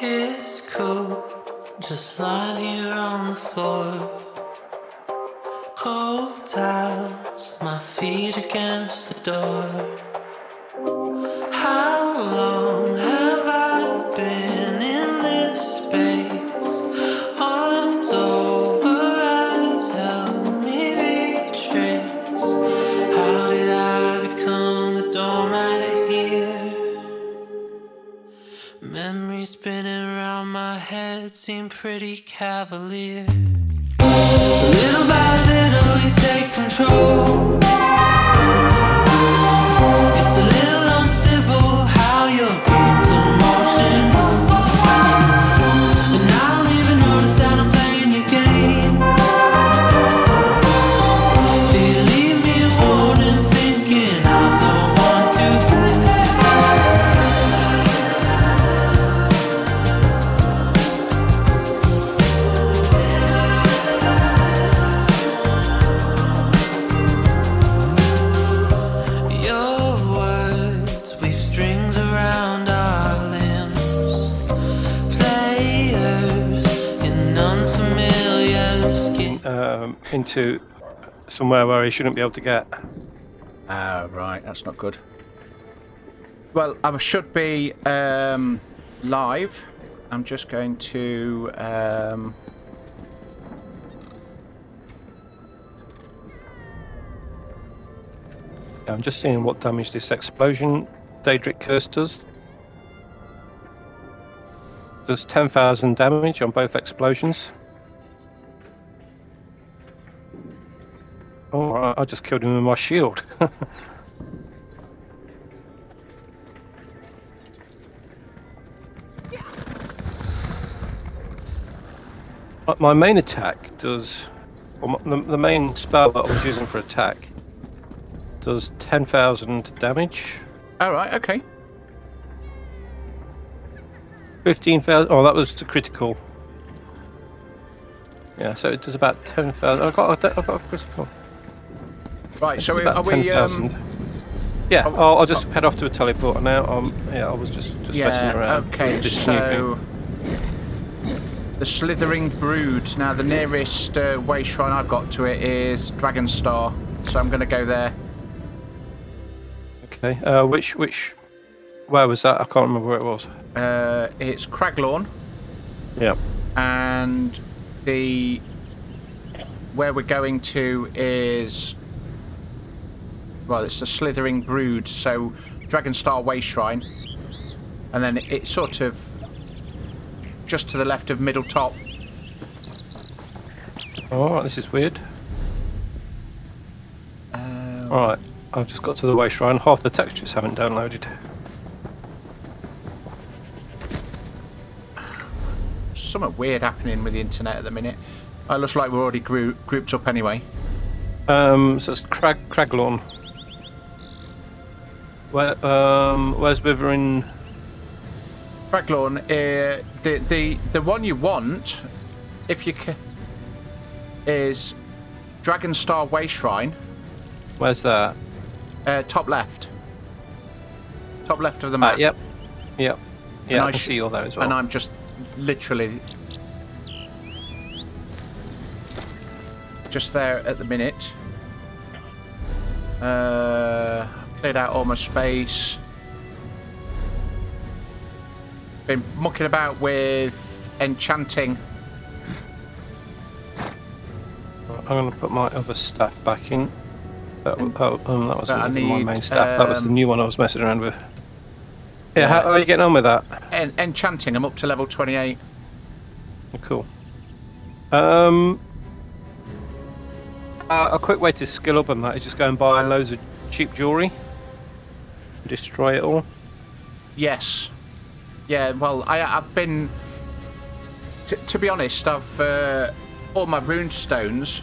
It's cool, just lying here on the floor. Cold towels, my feet against the door. How long pretty cavalier. Little by little, you take control. Into somewhere where he shouldn't be able to get. Ah, right. That's not good. Well, I should be um, live. I'm just going to. Um, I'm just seeing what damage this explosion Daedric Curse does. Does 10,000 damage on both explosions. Oh, I- I just killed him with my shield. But uh, my main attack does, the, the main spell that I was using for attack does 10,000 damage. all right. Okay. 15,000. Oh, that was the critical. Yeah, so it does about 10,000. I've got, I've got a critical. Right. So are about we? 10,000. Um, yeah, oh, I'll, I'll just head off to a teleporter now. Um, yeah, I was just, just messing yeah. around. Okay. just So. The Slithering Brood. Now, the nearest uh, way shrine I've got to it is Dragonstar, so I'm going to go there. Okay, uh, which, which, where was that? I can't remember where it was. Uh, it's Craglorn, Yeah. and the where we're going to is well, it's the Slithering Brood, so Dragonstar Way Shrine, and then it's sort of just to the left of Middle Top. Alright, this is weird. Uh, Alright, I've just got to the way shrine. Half the textures haven't downloaded. something weird happening with the internet at the minute. It looks like we're already grou- grouped up anyway. Um, so it's Crag Craglorn. Where um, where's Withering? Craglorn, uh, the the the one you want, if you ca- is Dragonstar Way Shrine, Where's that? uh, top left. Top left of the Ah, map. yep, yep, And yeah. I I see there as well. And I'm just literally just there at the minute. Uh, cleared out all my space. Been mucking about with enchanting. I'm going to put my other staff back in. That, w- oh, um, that was But one of my need, main staff. that was the um, new one I was messing around with. Yeah, how, how are you getting on with that? En- enchanting. I'm up to level 28. Cool. Um, uh, a quick way to skill up on that is just go and buy loads of cheap jewelry. Destroy it all. Yes. Yeah, well, I, I've been. To be honest, I've. Uh, all my rune stones.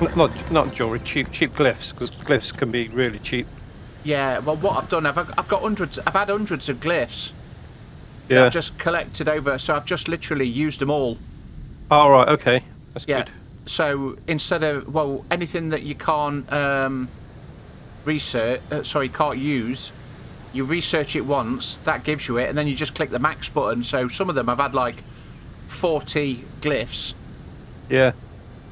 N- Not not jewelry, cheap cheap glyphs because glyphs can be really cheap. Yeah, well, what I've done, I've, I've got hundreds. I've had hundreds of glyphs. Yeah. I've just collected over, so I've just literally used them all. All right. Okay. That's Yeah. good. So instead of well, anything that you can't um, research, uh, sorry, can't use, You research it once, that gives you it, and then you just click the max button. So some of them I've had like 40 glyphs, Yeah.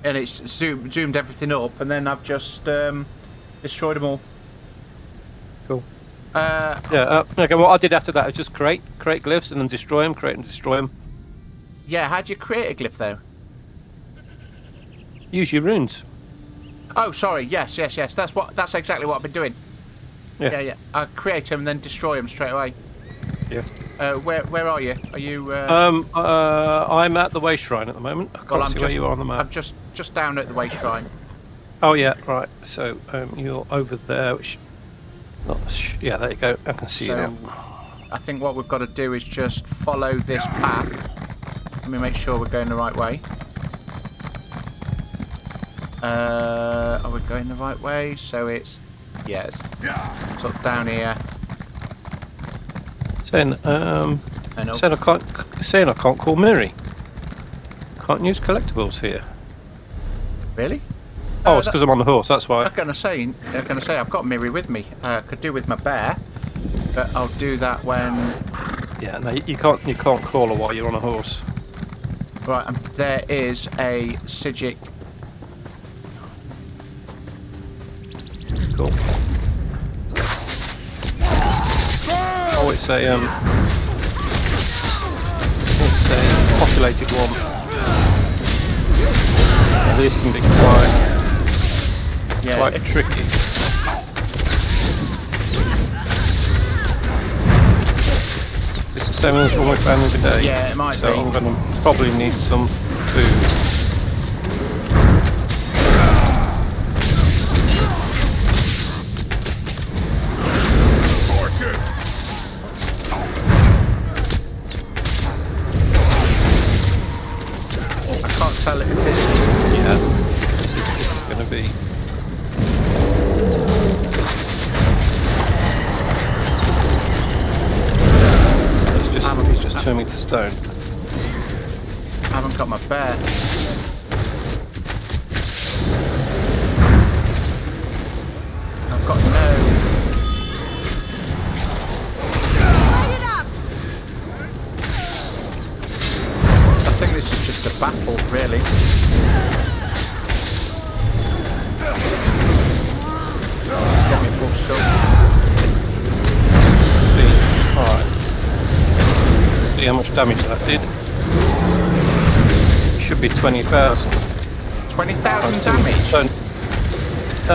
and it's zoom, zoomed everything up, and then I've just um, destroyed them all. Cool. Uh, Yeah. Uh, okay. What I did after that was just create create glyphs and then destroy them, create and destroy them. yeah, how do you create a glyph though? Use your runes. Oh, sorry. Yes, yes, yes. That's what. That's exactly what I've been doing. Yeah. Yeah, yeah. I create them and then destroy them straight away. Yeah. Uh, where Where are you? Are you? Uh, Um. Uh. I'm at the way shrine at the moment. I can't well, I'm see just. where you are on the map. I'm just just down at the way shrine. Oh yeah. Right. So um, you're over there. Which. Not, yeah. There you go. I can see you So, now. I think what we've got to do is just follow this path. Let me make sure we're going the right way. Uh, are we going the right way? So it's yeah, it's sort of down here. Saying um. And up. Saying I can't. Saying I can't call Mirri. Can't use collectibles here. Really? Oh, Uh, it's because I'm on the horse. That's why. I'm gonna say, I'm gonna say, I've got Mirri with me. Uh, could do with my bear, but I'll do that when. Yeah. No, you, you can't. You can't call her while you're on a horse. Right, um, there is a Sigic. Cool. Oh, it's a um. It's a populated one. Yeah, these can be quite Yeah, quite tricky. Is this the same as one we found the other day? Yeah, it might so be. I'm gonna probably need some food.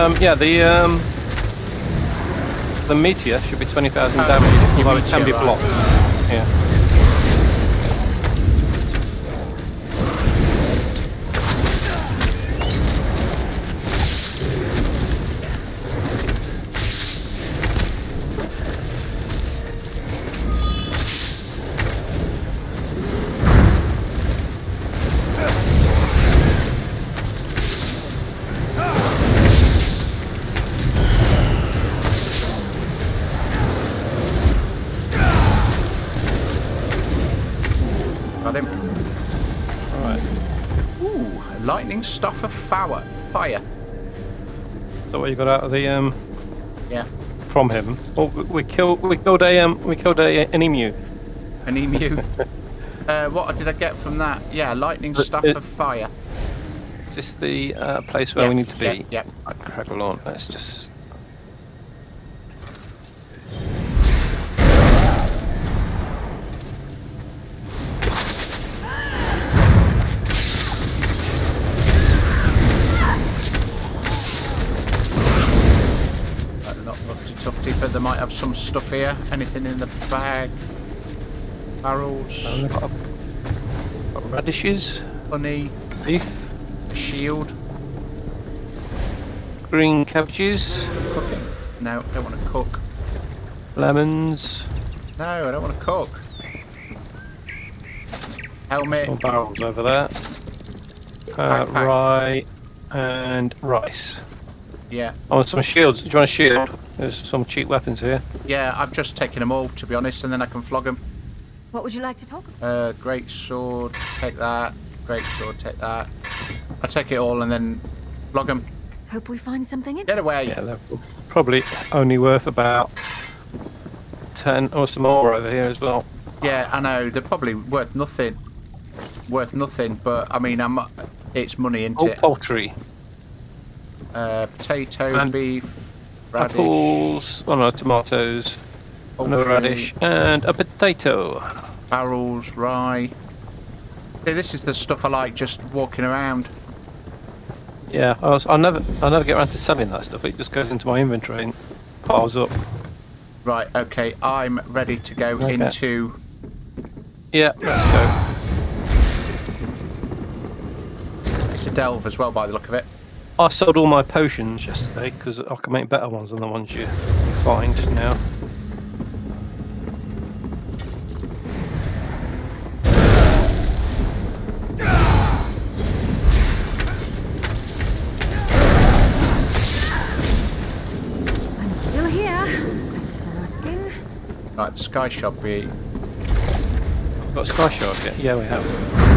Um, yeah, the um, the meteor should be 20,000 Oh, damage, although it can be blocked. Yeah. Fire. Fire. Is that what you got out of the um, Yeah. from him? Oh, we- killed we killed a um, we killed a an emu. An emu. uh, what did I get from that? Yeah, lightning stuff of fire. Is this the uh, place where Yeah, we need to be? yeah, yeah. Right, Craglorn. Let's just. They might have some stuff here. Anything in the bag? Barrels, Um, got, got radishes, honey, beef, shield. green cabbages, Cooking? No, I don't want to cook. lemons, No, I don't want to cook. Helmet. more barrels over there. Uh, rye and rice. Yeah, I want some shields. Do you want a shield? There's some cheap weapons here. yeah. I've just taken them all, to be honest, and then I can flog them. What would you like to talk about? Uh, great sword, take that. Great sword, take that. I take it all and then flog them. Hope we find something in Get away. Yeah, they're probably only worth about ten or some more over here as well. Yeah, I know they're probably worth nothing. Worth nothing, but I mean, I'm. It's money, isn't All it? poultry, Uh, potato, And beef, radish, apples, oh no, tomatoes, another radish, and a potato. barrels, rye. See, this is the stuff I like just walking around. Yeah, I was, I'll never, I'll never get around to selling that stuff. It just goes into my inventory and piles up. Right, okay, I'm ready to go Okay. into. Yeah, let's go. It's a delve as well, by the look of it. I sold all my potions yesterday because I can make better ones than the ones you find now. I'm still here. Thanks for asking. Right, the sky shop we. We've got a sky shard yet? Yeah, we have.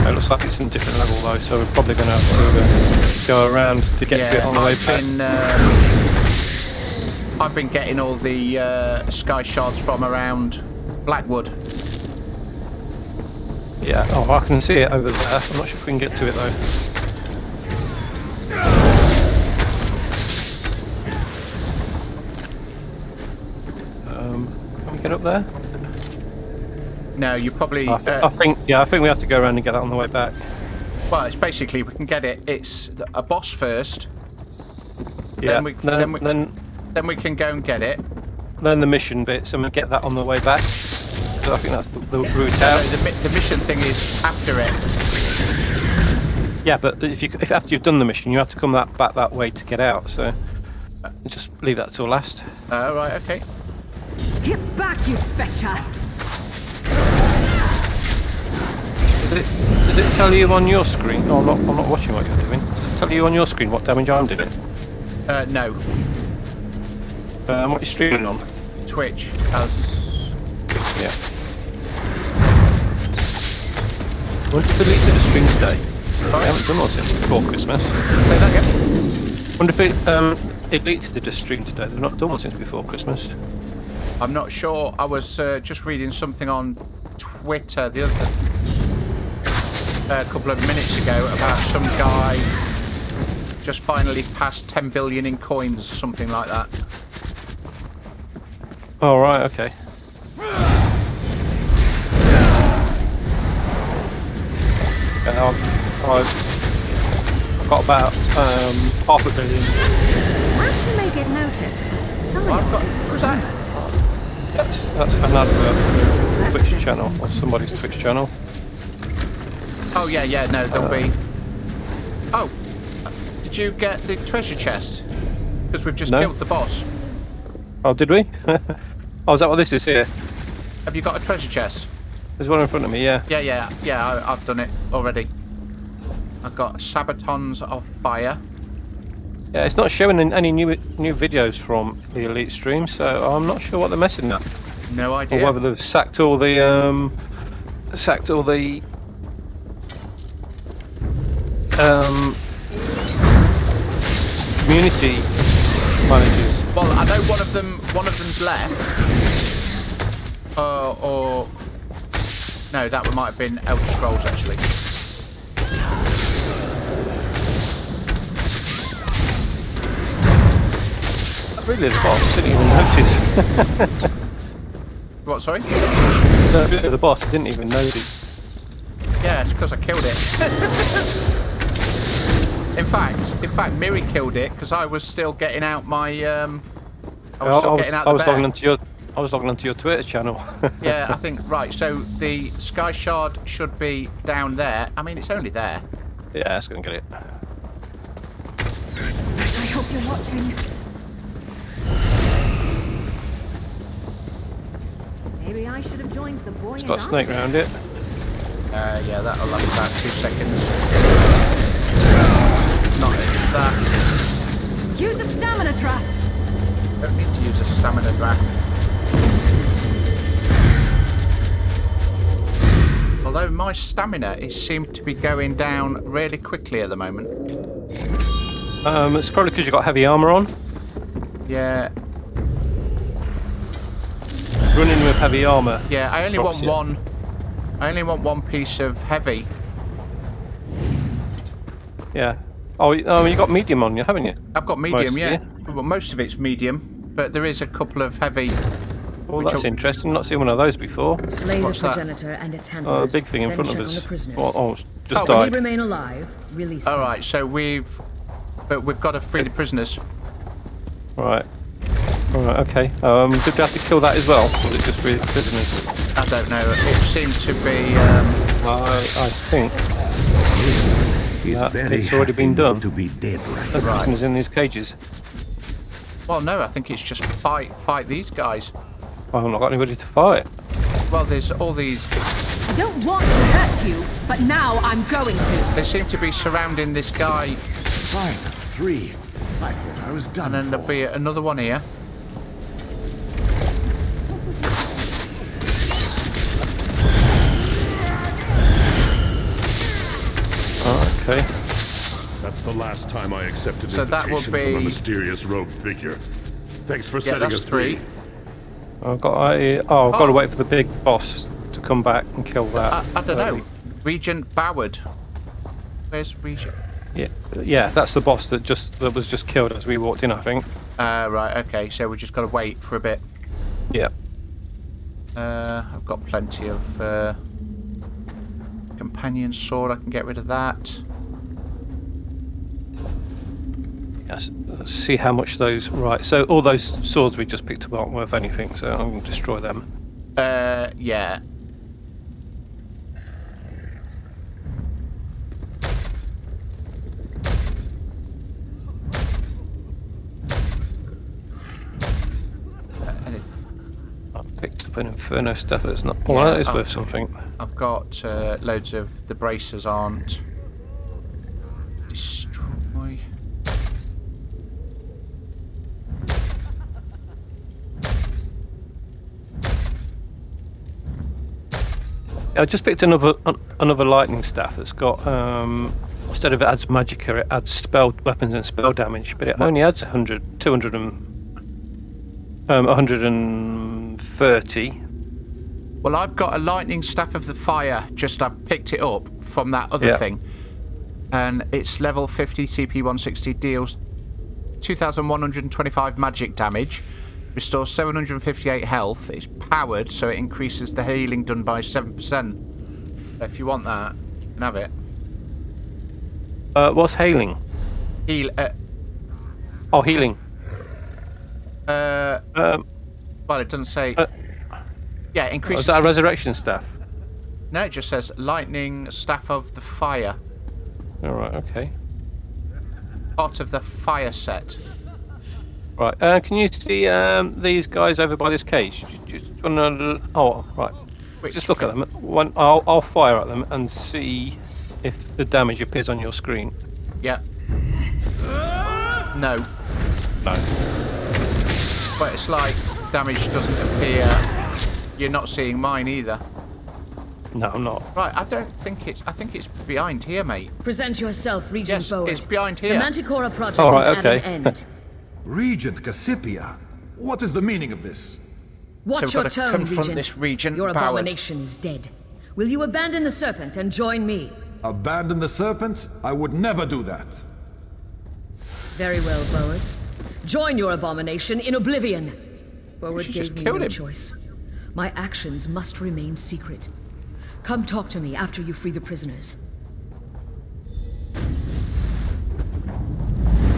It looks like it's in a different level though, so we're probably going to have to uh, go around to get to it on the way I've back. been. Um, I've been getting all the uh, sky shards from around Blackwood. Yeah. Oh, I can see it over there. I'm not sure if we can get to it though. Um, can we get up there? No, you probably. I, th- uh, I think. Yeah, I think we have to go around and get that on the way back. well, it's basically we can get it. It's a boss first, Yeah. we- then, then we- then, then we can go and get it. then the mission bits, and we get that on the way back. So I think that's the, the route So out. the, mi- the mission thing is after it. Yeah, but if you if after you've done the mission, you have to come that back that way to get out. So just leave that till last. Uh, right, okay. Get back, you betcha! Does it, does it tell you on your screen? Oh, I'm not, I'm not watching what you're doing. Does it tell you on your screen what damage I'm doing? Uh, no, Um, what are you streaming on? Twitch as Yeah. When did delete the stream today? I haven't done one since before Christmas. say that again. Wonder if it um it deleted the stream today. They've not done one since before Christmas. I'm not sure. I was uh, just reading something on Twitter the other a couple of minutes ago about some guy just finally passed 10 billion in coins, something like that. Oh right, okay. Yeah, I've, I've I've got about um, half a billion. Once may get noticed, but still Well, I've got. What that? That's that's an advert for Twitch channel or somebody's Twitch channel. Oh yeah, yeah. No, there'll be. Oh, did you get the treasure chest? Because we've just No. killed the boss. Oh, did we? oh, is that what this is here? Have you got a treasure chest? There's one in front of me. Yeah. Yeah, yeah, yeah. I, I've done it already. I've got sabatons of fire. Yeah, it's not showing in any new new videos from the Elite stream, so I'm not sure what they're messing at, No idea. or whether they've sacked all the um, sacked all the um, community managers. Well, I know one of them. One of them's left. Uh, or no, that one might have been Elder Scrolls actually. Really, the boss didn't even notice. What? Sorry? no, really, the boss didn't even notice. Yeah, it's because I killed it. in fact, in fact, Mirri killed it because I was still getting out my. Um, I was I, still I was, getting out I was logging bear. onto your I was logging onto your Twitter channel. Yeah, I think right. So the Sky Shard should be down there. I mean, it's only there. yeah, that's gonna get it. I hope you're watching. Maybe I should have joined the boy It's and got a snake around it. Uh, yeah, that'll last about two seconds. Not that. Use a stamina trap. Don't need to use a stamina draft. Although my stamina is seemed to be going down really quickly at the moment. Um, it's probably because you've got heavy armor on. Yeah. running with heavy armour. Yeah, I only want you. one. I only want one piece of heavy. Yeah. Oh, y- oh, you got medium on you, haven't you? I've got medium, Most, yeah. yeah. Well, most of it's medium, but there is a couple of heavy. Well, Which that's are- interesting. Not seen one of those before. Slay What's the that? progenitor and its Oh, handlers. a big thing in then front of us. Oh, oh, just Oh, When they died. remain alive, release All them. right, so we've, but we've got to free the prisoners. Right. Alright, okay. Um, did we have to kill that as well? Or was it just really prisoners? I don't know. It seemed to be. Um, I, I think He's Yeah, it's already been done. to be dead right the Right. prisoners in these cages. well, no, I think it's just fight, fight these guys. Well, I've not got anybody to fight. Well, there's all these. I don't want to hurt you, but now I'm going to. They seem to be surrounding this guy, Five, three. I thought I was done and then there'll be another one here. Okay. That's the last time I accepted So that will invitation from a be- mysterious rogue figure. Thanks for Yeah, setting us three. free. I've got. I, oh, I've got to Oh. wait for the big boss to come back and kill that. I, I don't Uh, know. Regent Boward. Where's Regent? Yeah, yeah, that's the boss that just that was just killed as we walked in. I think. Uh, right, okay, so we just got to wait for a bit. Yeah. Uh, I've got plenty of uh, companion sword. I can get rid of that. Yes. Let's see how much those. Right. So all those swords we just picked up aren't worth anything. So I'm going to destroy them. Uh, yeah. Uh, I picked up an inferno stuff that's not. Well, Yeah, that is oh. worth something. I've got uh, loads of the bracers aren't. Destroy. I just picked another another lightning staff that's got um, instead of it adds magicka, it adds spell weapons and spell damage, but it only adds 100, 200 and um, 130. Well, I've got a lightning staff of the fire. Just I picked it up from that other Yeah. thing, and it's level 50 CP 160 deals 2,125 magic damage, restores 758 health. It's powered, so it increases the healing done by seven percent. If you want that, you can have it. Uh, what's hailing? Heal. Uh, Oh, healing. uh, Um, well, it doesn't say. Uh, yeah, oh, is that a resurrection staff? no, it just says lightning staff of the fire. All right. Okay. Part of the fire set. Right. Uh, can you see um, these guys over by this cage? Just wanna, oh, right. Which Just look at them. One, I'll, I'll fire at them and see if the damage appears on your screen. Yeah. No. No. But it's like damage doesn't appear. You're not seeing mine either. No, I'm not. Right, I don't think it's. I think it's behind here, mate. Present yourself, Regent Yes, Boward. it's behind here. The here. Manticora project Oh, right, is okay. at an end. Regent Cassipia? What is the meaning of this? Watch we've your gotta tone, confront Regent. this Regent Your Boward. abomination is dead. Will you abandon the serpent and join me? Abandon the serpent? I would never do that. Very well, Boward. Join your abomination in oblivion. Boward She gave just me no him. choice. My actions must remain secret. Come talk to me after you free the prisoners.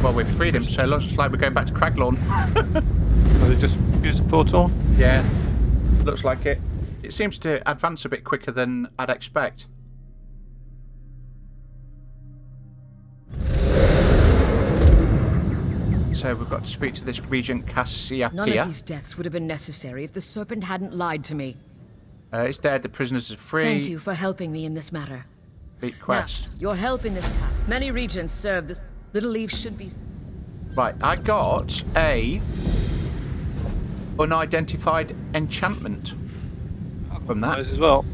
Well, we've freed him, so it looks like we're going back to Craglorn. Was it just use the portal? Yeah. Looks like it. It seems to advance a bit quicker than I'd expect. So we've got to speak to this Regent Cassia None of these deaths would have been necessary if the serpent hadn't lied to me. Uh, it's dead. The prisoners are free. Thank you for helping me in this matter. Beat Now, quest. your help in this task. Many regents serve this. Little leaves should be. Right, I got a unidentified enchantment from Might that. as well.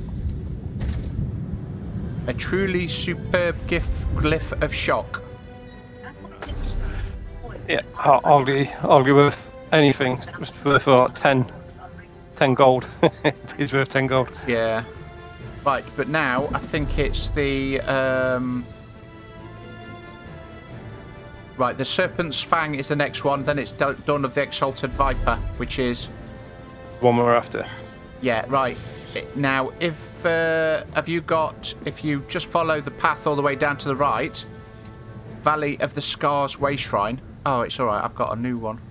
A truly superb gift glyph of shock. Yeah, I'll, I'll be I'll be worth anything. Just worth about ten. ten gold. He's worth ten gold. Yeah. Right, but now I think it's the um Right, the Serpent's Fang is the next one, then it's Da- Dawn of the Exalted Viper, which is One we're after. yeah, right. Now, if uh, have you got if you just follow the path all the way down to the right, Valley of the Scars Way Shrine. Oh, it's all right. I've got a new one.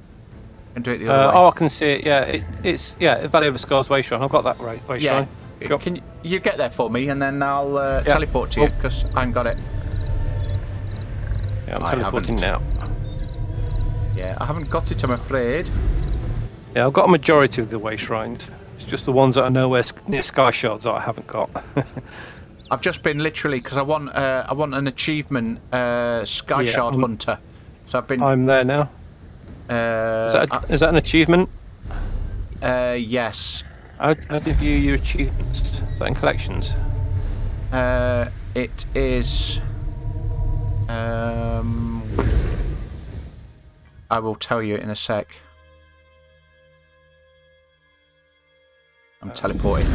And do it the other Uh, way. oh, I can see it. Yeah, it, it's yeah, Valley of the Scars way shrine. I've got that right way yeah. shrine. Sure. Can you, you get there for me, and then I'll uh, Yeah. teleport to you Oh. because I haven't got it. Yeah, I'm I teleporting now. Yeah, I haven't got it. I'm afraid. Yeah, I've got a majority of the way shrines. It's just the ones that are nowhere near Sky Shards that I haven't got. I've just been literally because I want uh, I want an achievement, uh, Sky Yeah, Shard I'm- Hunter. So I've been. I'm there now. uh, Is that, a, is that an achievement? uh, yes. How, how do you view your achievements? Is that in collections? Uh, it is. Um, I will tell you in a sec. I'm teleporting.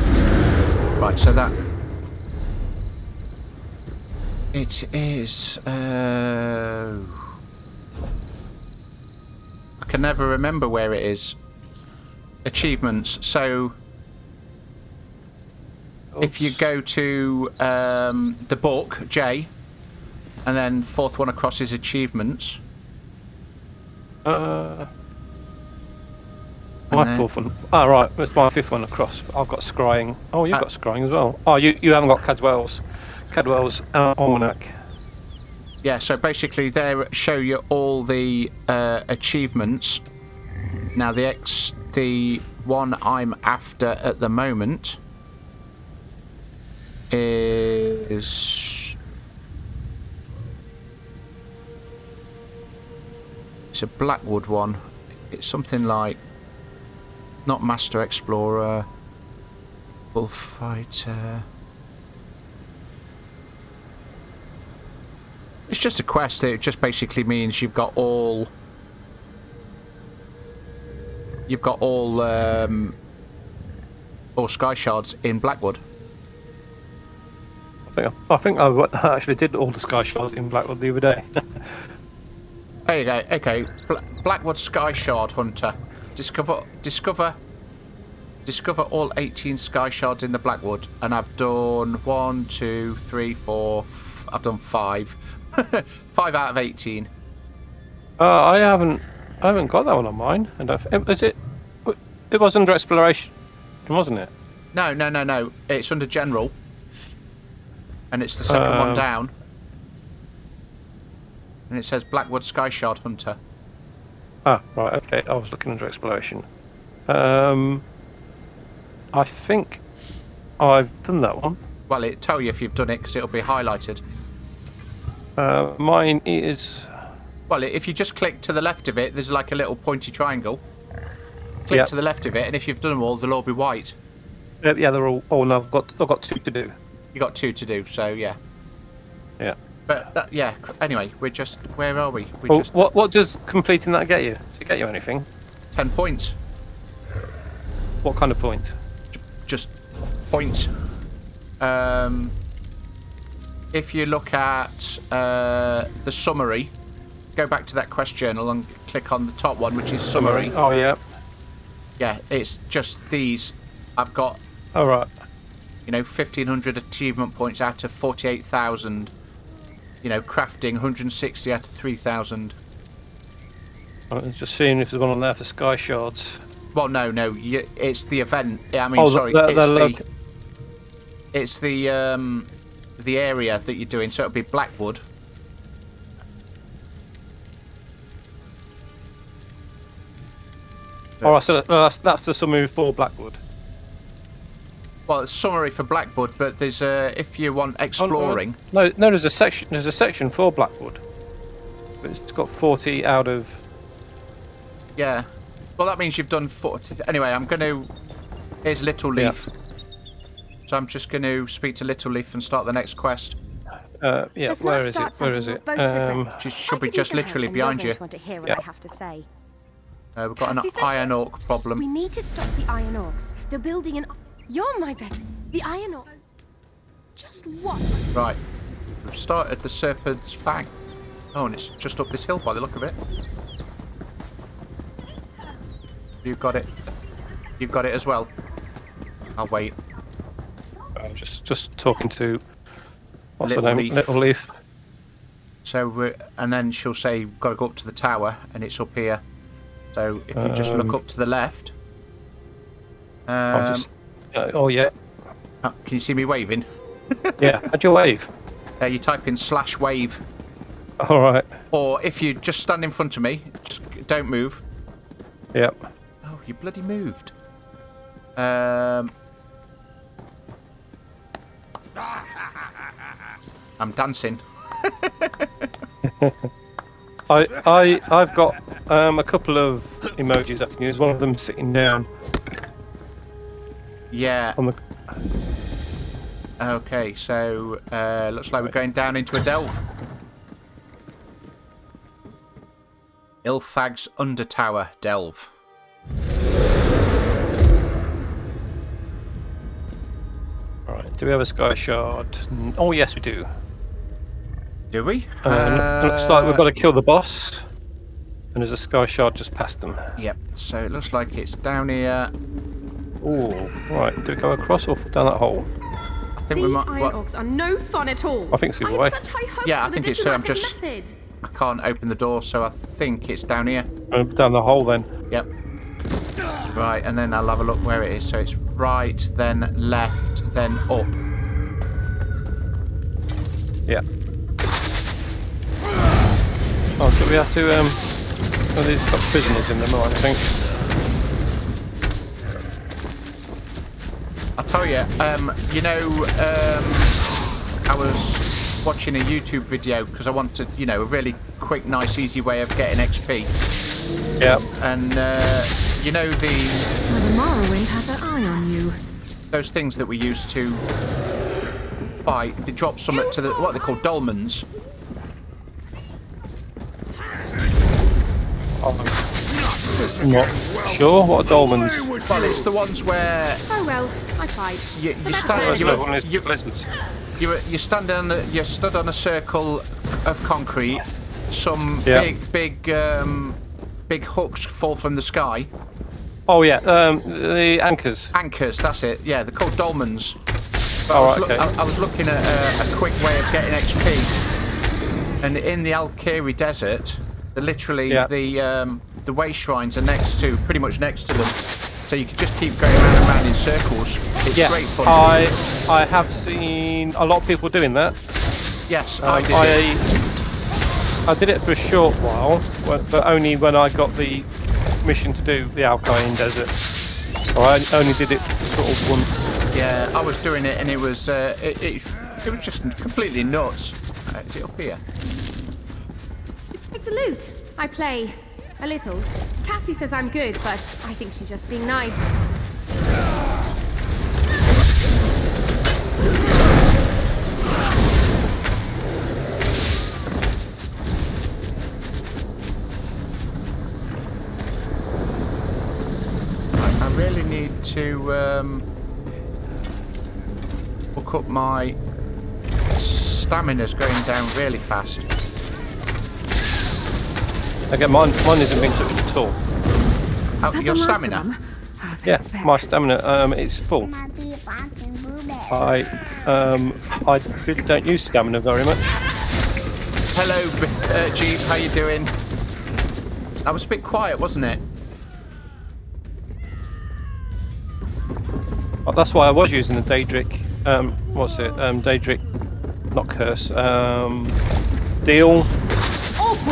Right, so that. It is. Uh, I can never remember where it is. Achievements. So. If you go to um, the book, J, and then fourth one across is achievements. Uh, my then- fourth one. Ah, right. That's my fifth one across. I've got scrying. Oh, you've Uh, got scrying as well. Oh, you you haven't got Cadwell's. Cadwell's uh, almanac. Yeah, so basically they show you all the uh, achievements. Now the X, the one I'm after at the moment is it's a Blackwood one. It's something like not Master Explorer, Bullfighter. It's just a quest. It just basically means you've got all. You've got all um, all sky shards in Blackwood. I think I I wa- I actually did all the Sky Shards in Blackwood the other day. There you go. Okay, Blackwood Sky Shard Hunter. Discover, discover, discover all 18 Sky Shards in the Blackwood, and I've done one, two, three, four. F- I've done five. five out of 18. uh, I haven't I haven't got that one on mine. And I've, it- is it? It was under exploration, wasn't it? No, no, no, no. It's under General, and it's the second one Um, down. And it says Blackwood Sky Shard Hunter. Ah, right. Okay. I was looking under exploration. Um, I think I've done that one. Well, it'll tell you if you've done it because it'll be highlighted. Uh, mine is. Well, if you just click to the left of it, there's like a little pointy triangle. Click Yeah. to the left of it, and if you've done them all, they'll all be white. Yeah, yeah, they're all. Oh no, I've got I've got two to do. You got two to do, so yeah. Yeah. But that, yeah. Anyway, we're just where are we? We Well, just what what does completing that get you? Does it get you anything? ten points. What kind of point? Just points. Um, if you look at uh, the summary, go back to that quest journal and click on the top one, which is summary. Oh yeah. Yeah, it's just these. I've got All right. you know 1500 achievement points out of 48,000. You know, crafting 160 out of 3,000. I was just seeing if there's one on there for sky shards. Well, no, no, you, it's the event. I mean, Oh, sorry, it's the the, it's the um, the area that you're doing. So it'll be Blackwood. All right. So that's that's the summary for Blackwood. Well, it's summary for Blackwood, but there's uh, if you want Oh, no, exploring. No, no, there's a section. There's a section for Blackwood. But it's got 40 out of. Yeah. Well, that means you've done 40. Anyway, I'm going to. Here's Little Yeah. Leaf. So I'm just going to speak to Little Leaf and start the next quest. Uh, yeah. Let's Where not is start it? Where something is we'll it? Um. She I should be just literally help and you're behind you. want to hear what Yeah. I have to say. Uh, we've got Cassie an iron orc problem. We need to stop the Iron Orcs. They're building an. You're my best. The Iron ore. Just what? Right. We've started the Serpent's Fang. Oh, and it's just up this hill by the look of it. You've got it. You've got it as well. I'll wait. I'm just just talking to what's Little the name? Leaf. Little Leaf. So, we're, and then she'll say, got to go up to the tower, and it's up here. So, if you just look Um, up to the left. Um, I'll just. Uh, oh yeah, oh, can you see me waving? yeah. How'd you wave? Uh, you type in slash wave, All right. or if you just stand in front of me, just don't move. Yep. Oh, you bloody moved. Um, I'm dancing. I I I've got um, a couple of emojis I can use. One of them sitting down Yeah. on the. Okay, so uh, looks like we're going down into a delve. Ilfag's Under Tower delve. Alright, Do we have a sky shard? Oh yes, we do. Do we? Uh, loo- looks like we've got to kill the boss. And there's a sky shard just past them. Yep. So it looks like it's down here. Ooh. Right. Do we go across or down that hole? I think we These might. Iron well, Orcs are no fun at all. I think it's the I other way. such high hopes Yeah, I think it's, uh, I'm just- method. I can't open the door, so I think it's down here. Uh, down the hole then. Yep. Right, and then I'll have a look where it is. So it's right, then left, then up. Yeah. Oh, so we have to um? Oh, these got prisoners in them, I think. I'll tell you, um, you know, um, I was watching a YouTube video because I wanted, you know, a really quick, nice, easy way of getting XP. Yeah. And, uh, you know, the Mother Morrowind has her eye on you. those things that we used to fight, they drop something to the, what they call dolmens. I'm not sure what are dolmens. Well, it's the ones where Oh well, I tried. you, But you that's stand, it. you, One is you, blizzards. you, you stand on the, you stood on a circle of concrete. Some Yeah. big, big, um, big hooks fall from the sky. Oh yeah, um, the anchors. Anchors, that's it. Yeah, they're called dolmens. But Oh, I, was right, okay. I, I was looking at a, a quick way of getting XP, and in the Alik'r Desert, literally Yeah. the um, the way shrines are next to, pretty much next to them. So you can just keep going round and round in circles. It's Yeah, great fun. I I have seen a lot of people doing that. yes, Um, I did. it. I I did it for a short while, but but only when I got the mission to do the Alik'r Desert. So I only did it sort of once. Yeah, I was doing it, and it was uh, it, it, it was just completely nuts. Uh, is it up here? Like the loot. I play. A little. Cassie says I'm good, but I think she's just being nice. I, really need to um, look up my stamina's going down really fast. Again, mine mine isn't being touched at all. Oh, your the last of stamina? Oh, Yeah, they're my stamina um is full. I um I really don't use stamina very much. Hello, B- uh, Jeep. How you doing? That was a bit quiet, wasn't it? Oh, That's why I was using the Daedric. Um, what's it? Um, Daedric, not curse. Um, deal.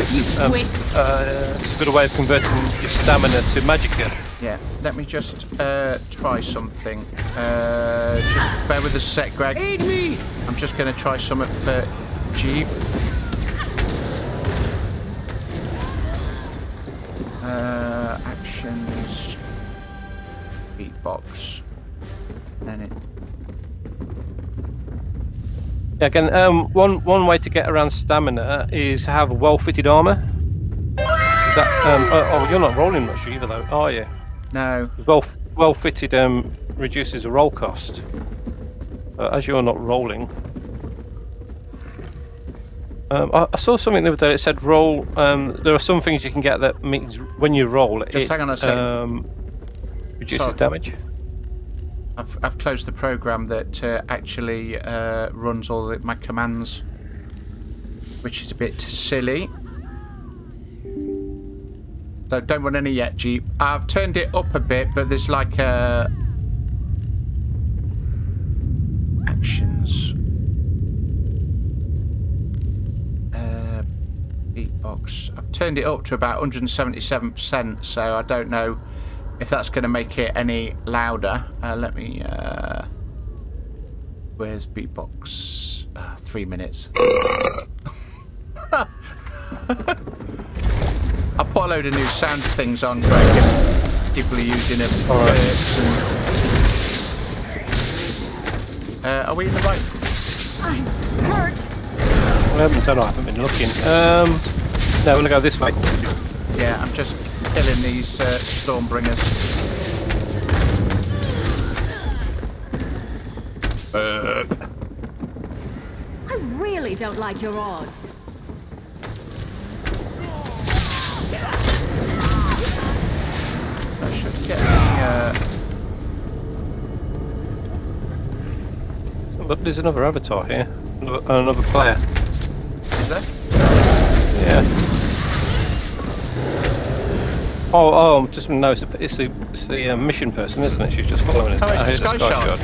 Off Um, uh, it's a good way of converting your stamina to magicka. Yeah. Let me just uh, try something. Uh, just bear with us a sec, Greg. Aid me! I'm just going to try something for Jeep. Uh, actions. Beatbox. Then it. Yeah, again, um, one one way to get around stamina is have well-fitted armor. That Um, oh, oh, you're not rolling much either, though, are you? No. Well, well fitted um, reduces the roll cost. Uh, as you're not rolling. Um, I, I saw something the other day that said roll. Um, there are some things you can get that means when you roll, Just it hang on a second. um, reduces Sorry. damage. I've, I've closed the program that uh, actually uh, runs all the, my commands, which is a bit silly. So don't run any yet, Jeep. I've turned it up a bit, but there's like a actions. Uh, beatbox. I've turned it up to about 177%, so I don't know if that's going to make it any louder. Uh, let me. Uh, where's beatbox? Uh, three minutes. I put a load of new sound things on, Craig, and people are using it. for burps and- Uh, are we in the right? I'm hurt. I haven't done. I haven't been looking. Um, no, we're gonna go this way. Yeah, I'm just killing these uh, Stormbringers. I really don't like your odds. I should get the. Uh, Look, there's another avatar here. Another, another player. is there? Yeah. Oh, oh, just no, it's the, it's the, it's the uh, mission person, isn't it? She's just following us. Oh, it's the here's Sky Shard.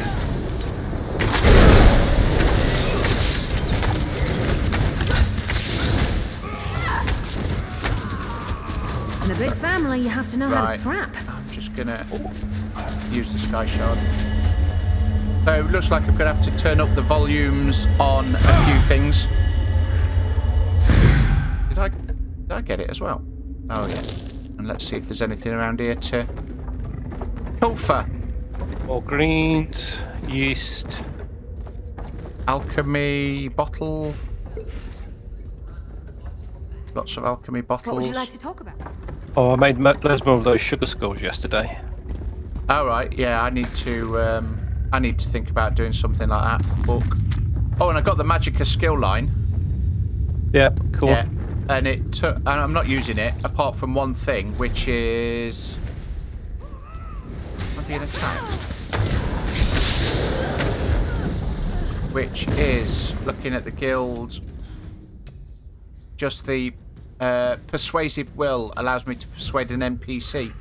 In a big family, you have to know how to scrap. I'm just gonna use the Sky Shard. So it looks like I'm gonna have to turn up the volumes on a few things. Did I did I get it as well? Oh yeah. And let's see if there's anything around here to Kulfa, More greens, yeast. alchemy bottle. Lots of alchemy bottles. What would you like to talk about? Oh, I made mo- loads more of those sugar skulls yesterday. All right, yeah, I need to. Um, I need to think about doing something like that. Book. Oh, and I got the Magicka skill line. Yeah, cool. Yeah, and it took. And I'm not using it apart from one thing, which is. Am I being attacked? Which is looking at the guild. Just the uh, persuasive will allows me to persuade an NPC.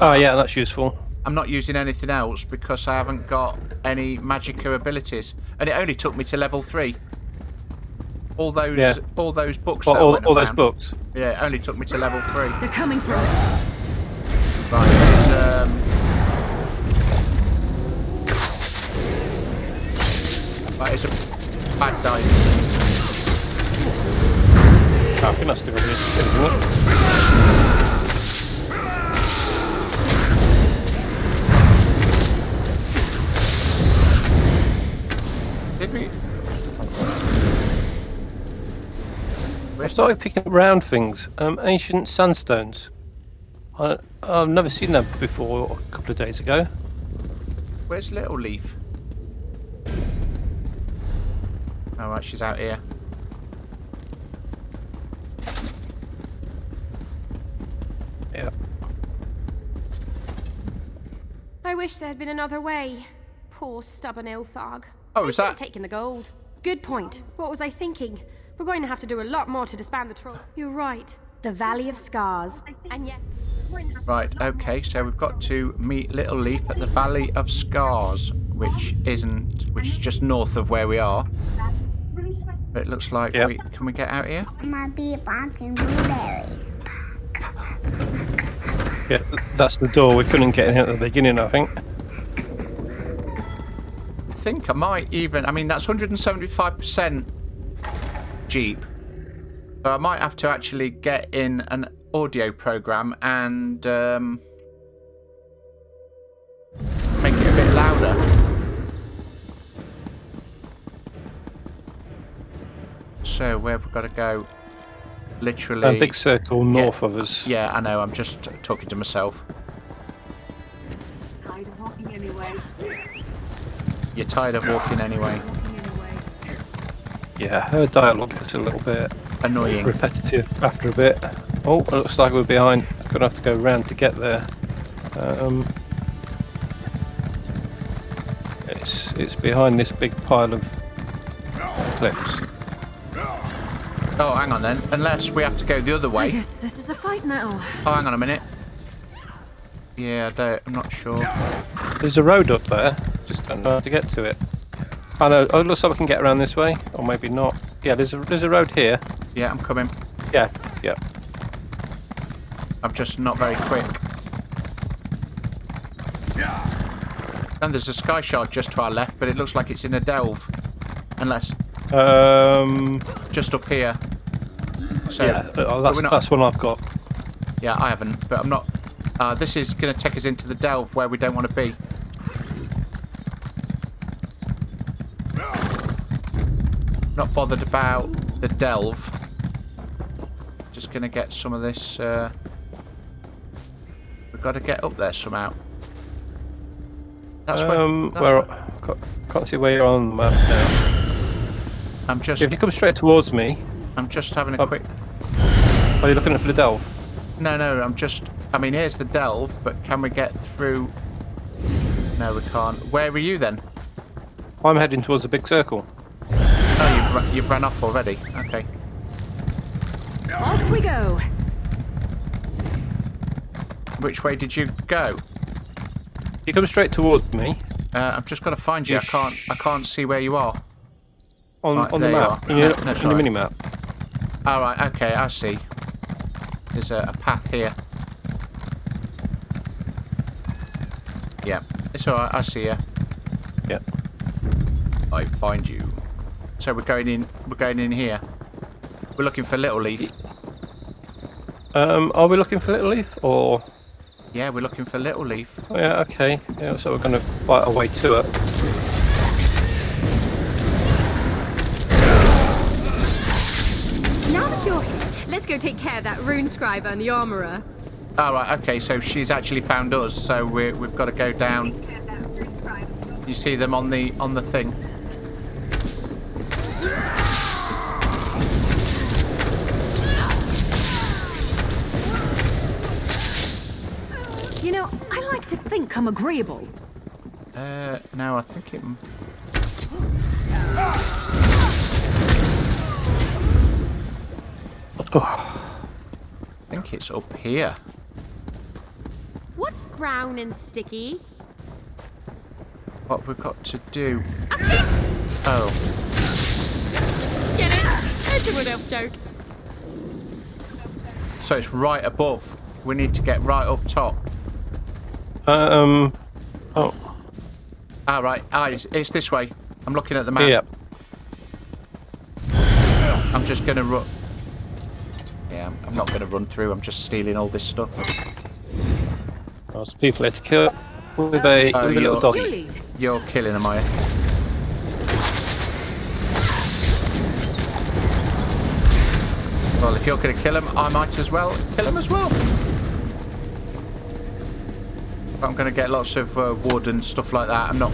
Oh, yeah, that's useful. I'm not using anything else because I haven't got any Magicka abilities, and it only took me to level three. All those, Yeah. all those books. Well, that I all, went all those found, books. Yeah, it only took me to level three. They're coming for us. Right, there's, um... Right, it's a bad dive. I think that's the good isn't it? Did we? I started picking up round things. Um, ancient sandstones. I, I've never seen them before a couple of days ago. Where's Little Leaf? All right, she's out here. Yeah. I wish there had been another way. Poor stubborn Ilthag. Oh, I is that- have taken the gold. Good point. What was I thinking? We're going to have to do a lot more to disband the troll. You're right. The Valley of Scars. And yet, Right, okay, so we've got to meet Little Leaf at the Valley of Scars, which isn't, which is just north of where we are. But it looks like Yep. we can we get out here? might be a blueberry. Yeah, that's the door. We couldn't get in at the beginning, I think. I think I might even. I mean, that's 175% Jeep. So I might have to actually get in an audio program and um, make it a bit louder. So where have we got to go? literally. A big circle north of us. Yeah, I know. I'm just talking to myself. Tired of walking anyway. You're tired of. Walking anyway. Yeah, her dialogue gets a little bit Annoying. repetitive after a bit. Oh, it looks like we're behind. Gonna have to go round to get there. Um, it's it's behind this big pile of cliffs. Oh, hang on then. Unless we have to go the other way. Yes, this is a fight now. Oh, hang on a minute. Yeah, I don't, I'm not sure. There's a road up there. Just don't know how to get to it. I know. Oh, it looks like we can get around this way, or maybe not. Yeah, there's a there's a road here. Yeah, I'm coming. Yeah, yeah. I'm just not very quick. Yeah. And there's a sky shard just to our left, but it looks like it's in a delve. Unless Um, just up here. So yeah, oh, that's not- that's one I've got. Yeah, I haven't, but I'm not. Uh, this is going to take us into the delve where we don't want to be. Not bothered about the delve. Just going to get some of this. Uh, we've got to get up there somehow. That's um, where. where That's can't, see where you're on the map now. I'm just. If you come straight towards me, I'm just having a Oh. quick. are you looking for the delve? No, no, I'm just. I mean, here's the delve, but can we get through? No, we can't. Where are you then? I'm heading towards the big circle. You've, ru- run off already. Okay. Off we go. Which way did you go? You come straight towards me Uh, I've just got to find you. I can't. I can't see where you are. on, Right, on the there you map, are. in your, No, that's in your right. mini map. All right. Okay. I see. There's a, a path here. Yeah. It's all right. I see you. Yeah. I find you. So we're going in. We're going in here. We're looking for Little Leaf. Um, are we looking for Little Leaf or? Yeah, we're looking for Little Leaf. Oh, yeah, okay. Yeah, so we're going to fight our way to it. Now that you're here, let's go take care of that rune scriber and the armorer. All right. Okay. So she's actually found us. So we're, we've got to go down. You see them on the on the thing. You know, I like to think I'm agreeable. Uh, no, I think it. Oh. I think it's up here. What's brown and sticky? What we've got to do. A stick! Oh, Get it? It's a wood elf joke. so it's right above. We need to get right up top. Um, oh, All right. Ah, it's, it's this way. I'm looking at the map. yeah. I'm just gonna run. Yeah, I'm, I'm not gonna run through. I'm just stealing all this stuff. There's people here to kill with a, Oh, with a little you're- doggy. You're killing them, are you? Well, if you're gonna kill him, I might as well kill him as well. I'm gonna get lots of uh, wood and stuff like that. I'm not.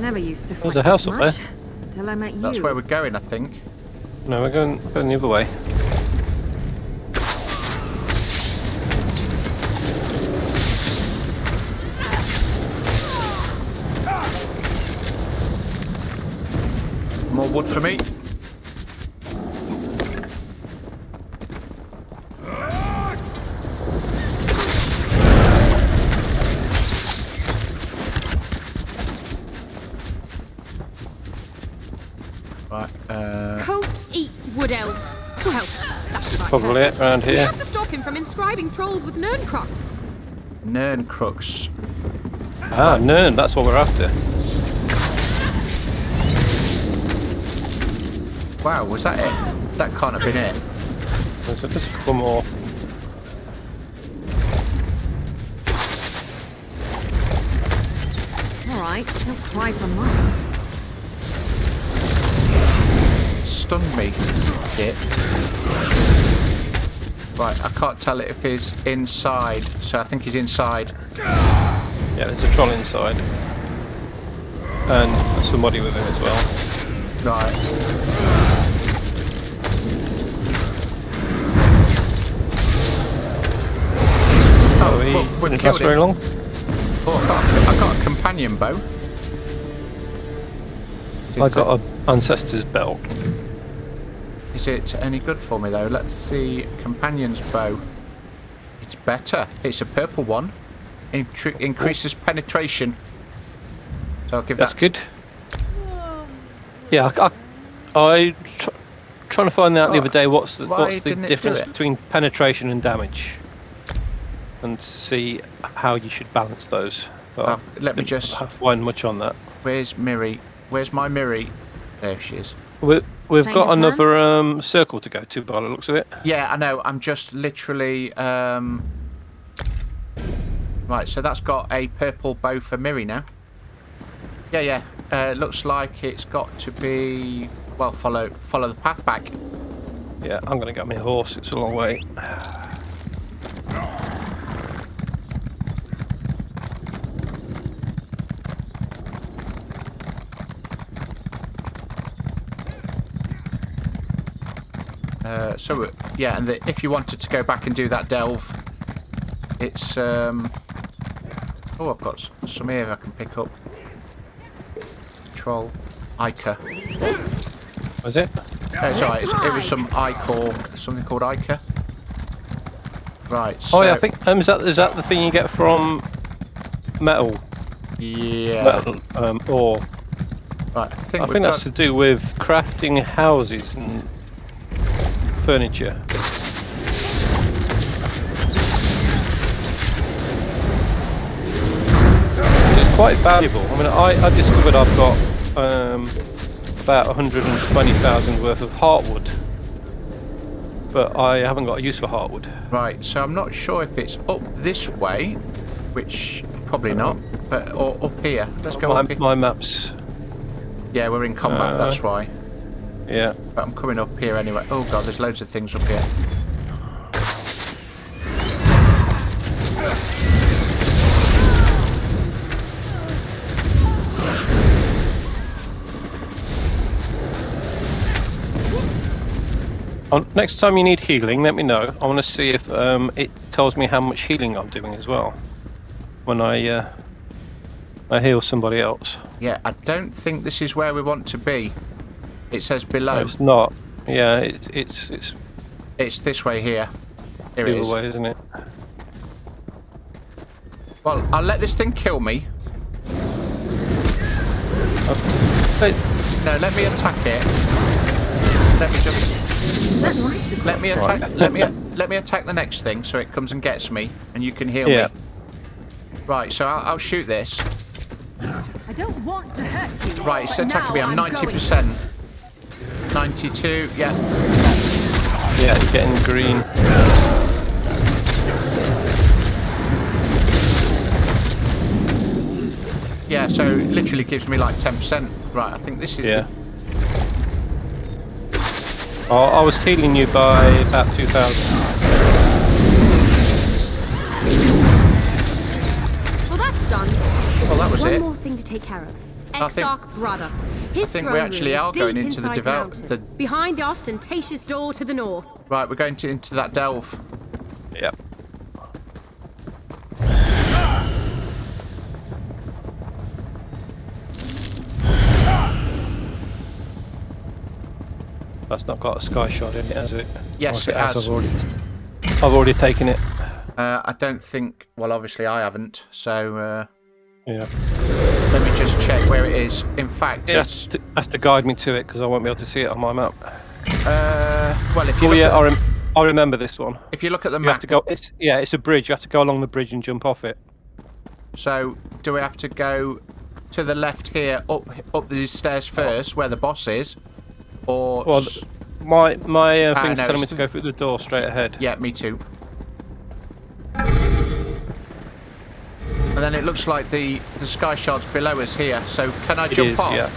Never used to There's a house up much there. Until I met you. That's where we're going, I think. No, we're going, we're going the other way. More wood for me. Right, uh, Coates eats wood elves. Well, that's what I Probably heard. it around We here. have to stop him from inscribing trolls with Nirncrux. Nern Crooks. Ah, Nirn, that's what we're after. Wow, was that it? That can't have been it. There's a, there's a couple more. All right, don't cry for mine. stunned me. Git. Right, I can't tell it if he's inside, so I think he's inside. Yeah, there's a troll inside. And somebody with him as well. Right. Oh, but we didn't last very long. Oh, I got, I got a companion bow. Did I got an ancestor's belt. Is it any good for me though? Let's see. Companion's bow. It's better. It's a purple one. Incre- increases penetration. So I'll give That's that. good. Yeah, I, I, I tr- trying to find out the Oh, other day what's the what's the didn't it do difference between penetration and damage, and see how you should balance those. But Oh, let me just- find much on that. Where's Mirri? Where's my Mirri? There she is. We, we've Change got another um, circle to go to by the looks of it. Yeah, I know. I'm just literally. Um... Right, so that's got a purple bow for Mirri now. Yeah, yeah. Uh, looks like it's got to be. Well, follow follow the path back. Yeah, I'm gonna get my horse. It's a long way. Uh, so uh, yeah, and the, if you wanted to go back and do that delve, it's um. Oh, I've got some here I can pick up. Troll, Ica. Was it? Uh, sorry, it's, it was some Icor, something called Ica. Right. So, Oh yeah, I think um, is that is that the thing you get from metal, Yeah. metal um, ore? right. I think, I think that's got- to do with crafting houses and furniture. It's quite valuable. I mean, I, I discovered I've got um, about 120,000 worth of heartwood, but I haven't got a use for heartwood. Right, so I'm not sure if it's up this way, which probably not, but or up here. Let's go My, up here. my maps, Yeah, we're in combat, Uh, that's why. Yeah. But I'm coming up here anyway. Oh god, there's loads of things up here. On, next time you need healing, let me know. I want to see if um, it tells me how much healing I'm doing as well when I uh, I heal somebody else. Yeah, I don't think this is where we want to be. It says No, below. it's not. Yeah, it, it's it's It's this way here. Here the it is. way, isn't it? Well, I'll let this thing kill me. Oh. Hey, No, let me attack it. Let me just Is that right? let me attack let me let me attack the next thing so it comes and gets me and you can heal Yeah. me. Right, so I'll, I'll shoot this. I don't want to hurt you. Right, it's but attacking me. I'm ninety percent. Ninety-two. Yeah. yeah, getting green. Yeah, so it literally gives me like 10%. Right, I think this is Yeah. Oh, I was healing you by about 2,000. Well, that's done. Well, that was One it. more thing to take care of. I think- Exarch brother. His think we actually is are going into the inside develop- the- behind the ostentatious door to the north. Right, we're going to, into that delve. Yep. That's not got a sky shot in it, has it? Yes, Or it if has. I've already, I've already taken it. Uh, I don't think... Well, obviously I haven't, so uh, Yeah. let me just check where it is. In fact, It has it's... to, has to guide me to it because I won't be able to see it on my map. Uh, well, if you, Oh look yeah, at, I, rem- I remember this one. if you look at the You map... have to go. It's yeah, it's a bridge. You have to go along the bridge and jump off it. So, do we have to go to the left here, up up these stairs first, where the boss is? Or... Well, My my uh, Ah, thing's no, telling me to go through the door straight ahead. Yeah, me too. And then it looks like the the sky shard's below us here. So can I It jump is, off? yeah.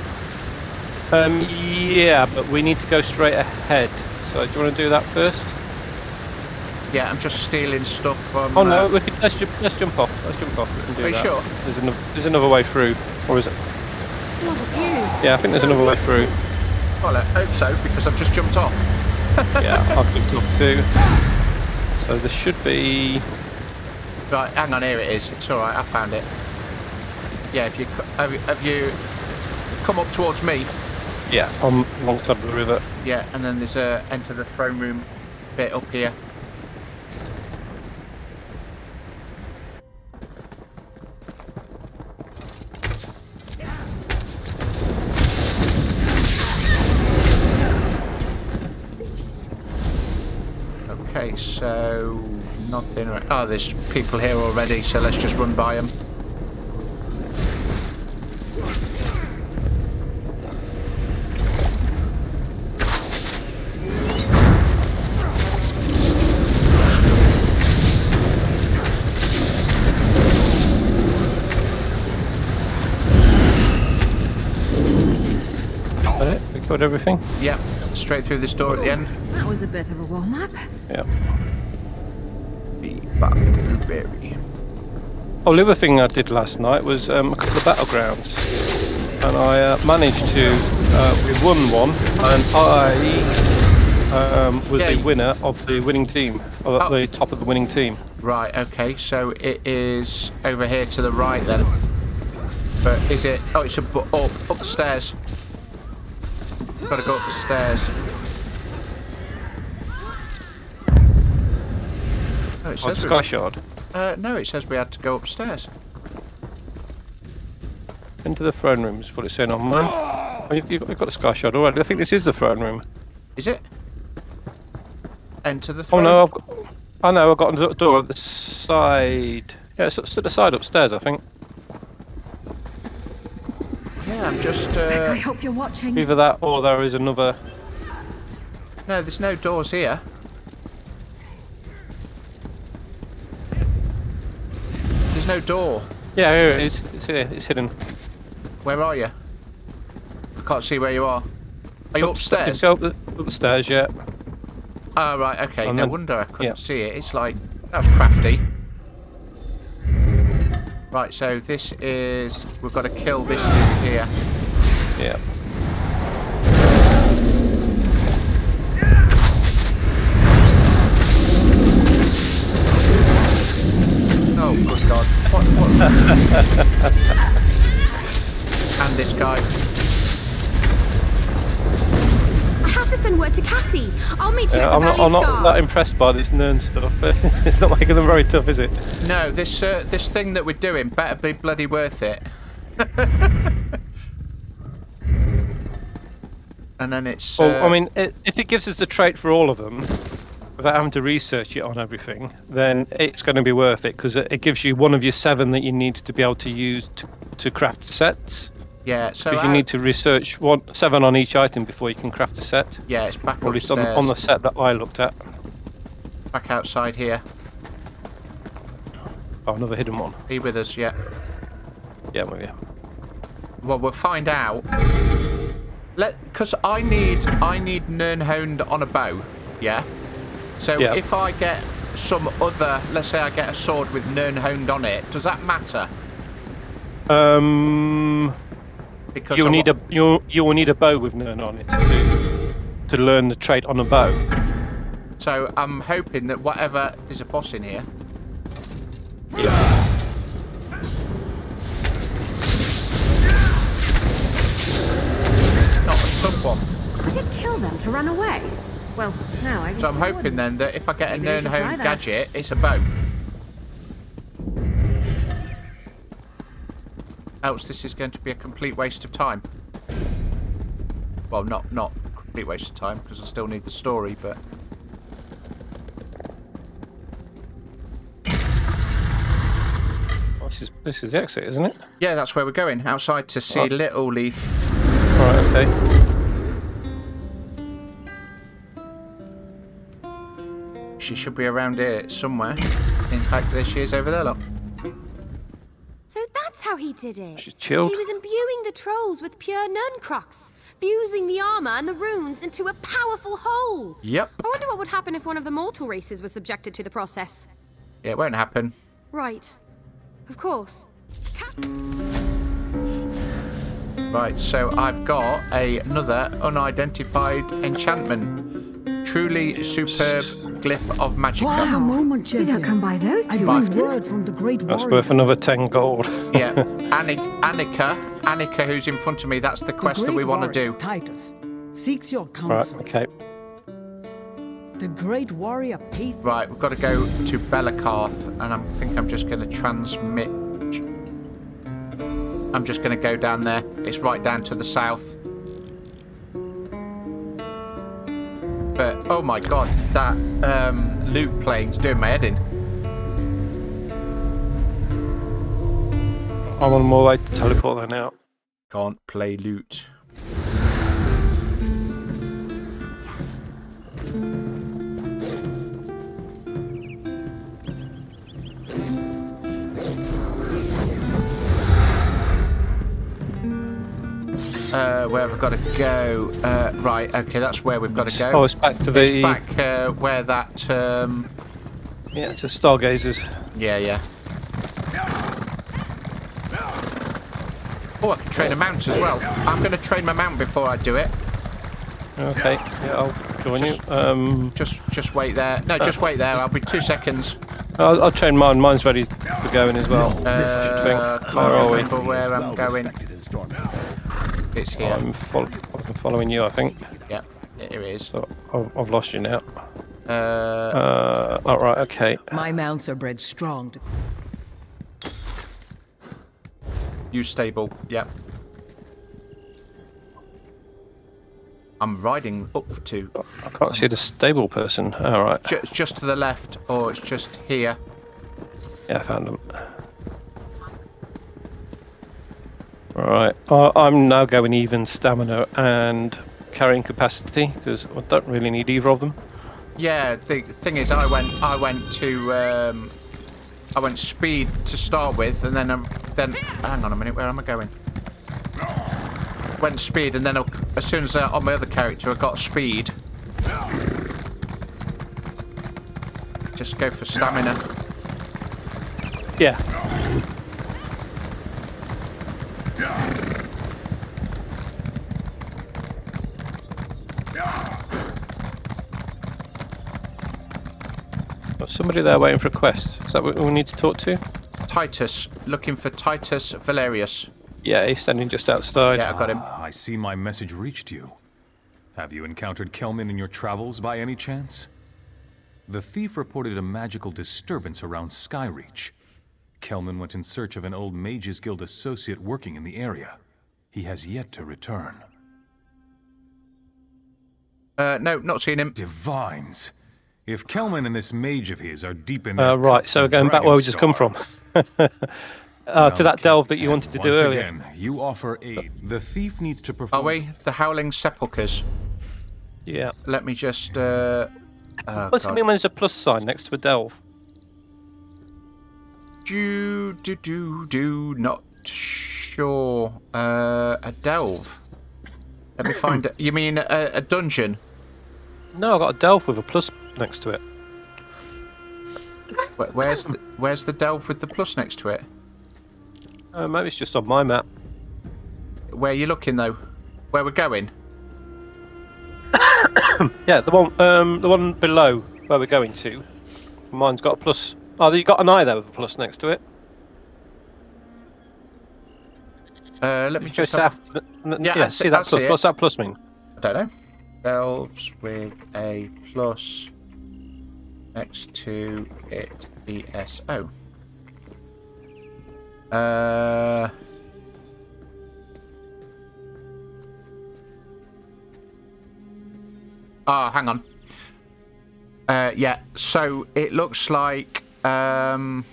Um, yeah, but we need to go straight ahead. So do you want to do that first? Yeah, I'm just stealing stuff from. Oh no, uh, we can, let's, ju- let's jump off. Let's jump off. We can do Are you that. sure? There's another, there's another way through, or is it? Look at you. Yeah, I think there's another way through. well, I hope so because I've just jumped off. Yeah, I've jumped off too. So there should be. Right, hang on, here it is. It's all right. I found it. Yeah, if you have, you- have you come up towards me? Yeah, on alongside the river. Yeah, and then there's a enter the throne room bit up here. Okay, so nothing. Right. Oh, there's people here already, so let's just run by them. Is? We killed everything? Yep, straight through this door at the end. That was a bit of a warm up. Blueberry. Oh, the other thing I did last night was um, a couple of battlegrounds, and I uh, managed to. Uh, we won one, and I um, was the winner of the winning team, or Oh. the top of the winning team. Right, okay, so it is over here to the right then. But is it... Oh, it's bu- up, up the stairs. Gotta go up the stairs. Oh, it On says we- Sky Shard. uh, no, it says we had to go upstairs. Into the throne room is what it's saying on mine. Oh, you've, you've got the Sky Shard already. I think this is the throne room. Is it? Enter the throne. Oh no, I've got. I know, I've got a door at the side. Yeah, it's, it's at the side upstairs, I think. Yeah, I'm just... I Uh, hope you're watching. Either that or there is another. no, there's no doors here. No door. Yeah, here it is. It's here. It's hidden. Where are you? I can't see where you are. Are you upstairs? It's up the, up the stairs, yeah. Oh, right, okay. And no then- wonder I couldn't yeah. see it. It's like, that was crafty. Right, so this is, we've got to kill this dude here. Yeah. I'm not, I'm not that impressed by this Nirn stuff. it's not making them very tough, is it? No, this uh, this thing that we're doing better be bloody worth it. and then it's. Well, uh, I mean, i if it gives us the trait for all of them, without having to research it on everything, then it's going to be worth it because it, it gives you one of your seven that you need to be able to use to, to craft sets. Yeah, so. Because you need to research one seven on each item before you can craft a set. Yeah, it's back Or at least on, on the set that I looked at. Back outside here. Oh, another hidden one. Are you with us? Yeah. Yeah, maybe. Well, we'll find out. Let, because I need, I need Nirnhoned on a bow. Yeah. So Yeah. if I get some other, let's say I get a sword with Nirnhoned on it, does that matter? Um, Because you'll need a you'll you will need a bow with Nirn on it to to learn the trait on a bow. So I'm hoping that whatever there's a boss in here. Yeah. Not a tough one. Did it kill them to run away? Well, no, I guess So I'm hoping wouldn't. then that if I get a Maybe we should try gadget, it's a bow. Else this is going to be a complete waste of time. Well, not not complete waste of time because I still need the story, but Oh, This is this is the exit, isn't it? yeah, that's where we're going. Outside to see Oh. Little Leaf. Right. Okay. She should be around here somewhere. In fact, there she is over there. Look. That's how he did it. She's chilled. He was imbuing the trolls with pure Nirncrux. fusing the armor and the runes into a powerful whole. Yep. I wonder what would happen if one of the mortal races was subjected to the process. It won't happen. Right. Of course. Right, so I've got a, another unidentified enchantment. Truly superb glyph of magicka. a moment, Jezebel. He's come by those I two. bring Fifty. word from the great That's warrior. worth another 10 gold. Yeah, Anni- Annika, Annika, who's in front of me. That's the The quest that we want to do. Titus seeks your counsel. right, okay. The great warrior pays Right, we've got to go to Bellacarth, and I think I'm just going to transmit. I'm just going to go down there. It's right down to the south. But oh my god, that um, loot playing's doing my head in. I'm on my way to teleport there now. Can't play loot. Uh, where have I got to go? Uh, right, okay, that's where we've got to go. Oh, it's back to the. It's back uh, where that. Um, Yeah, it's a Stargazers. yeah, yeah. Oh, I can train a mount as well. I'm going to train my mount before I do it. Okay, yeah, I'll join Just- you. Um, Just, just wait there. No, just wait there. I'll be two seconds. I'll, I'll train mine. Mine's ready for going as well. Uh, think. can't Where are we? remember where I'm going. It's here. I'm, fol- I'm following you, I think. Yeah, here it is. So I've, I've lost you now. Uh, Uh, all right, okay. My mounts are bred strong. you stable. Yeah. I'm riding up to I can't see the stable person. All right. ju- just to the left, or it's just here. Yeah, I found them. All right. I I'm now going even stamina and carrying capacity because I don't really need either of them. Yeah, the thing is, I went, I went to, um, I went speed to start with, and then, um, then, hang on a minute, where am I going? Went speed, and then I- as soon as uh, on my other character I got speed, just go for stamina. Yeah. Got somebody there waiting for a quest. Is that what we need to talk to? Titus, looking for Titus Valerius. Yeah, he's standing just outside. Yeah, I got him. Ah, I see my message reached you. Have you encountered Kelman in your travels by any chance? The thief reported a magical disturbance around Skyreach. Kelman went in search of an old Mages Guild associate working in the area. He has yet to return. Uh, no, not seen him. Divines. If Kelman and this mage of his are deep in their Uh, right, so we're going back where we just come from. uh, to that delve that you wanted to do Once earlier. again, you offer aid. The thief needs to Are perform. we? The Howling Sepulchres. Yeah. Let me just, uh, oh, What's it God. mean when there's a plus sign next to a delve? Do, do, do, do, not sure. Uh, a delve. Let me find it. You mean a, a dungeon? No, I've got a delve with a plus next to it. Where's the, where's the delve with the plus next to it? Uh, maybe it's just on my map. Where are you looking though? Where we're going? Yeah, the one, um, the one below where we're going to. Mine's got a plus. Oh, you got an eye there with a plus next to it. Uh, let me Just just. Have, n- Yeah, yeah, see- see that plus. see. What's that plus mean? I don't know. Elves with a plus next to it. ESO. Uh. Ah, hang on. Uh, yeah. So it looks like um,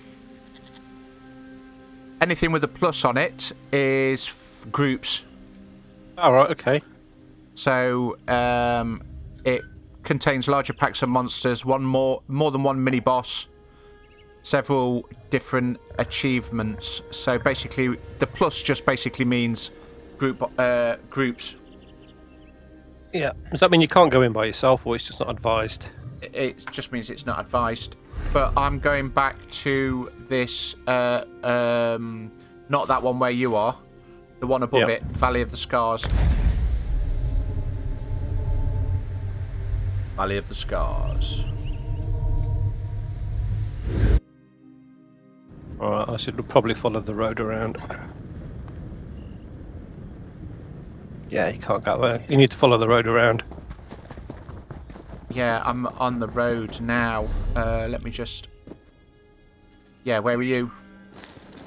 anything with a plus on it is f- groups. All right. Okay. So um, it contains larger packs of monsters, one more, more than one mini boss, several different achievements. So basically, the plus just basically means group uh, groups. Yeah. Does that mean you can't go in by yourself, or it's just not advised? It, just means it's not advised. But I'm going back to this, uh, um, not that one where you are, the one above Yep. it, Valley of the Scars. Valley of the Scars. Alright, I should probably follow the road around. Yeah, you can't go there. You need to follow the road around. Yeah, I'm on the road now. Uh, let me just. Yeah, where were you?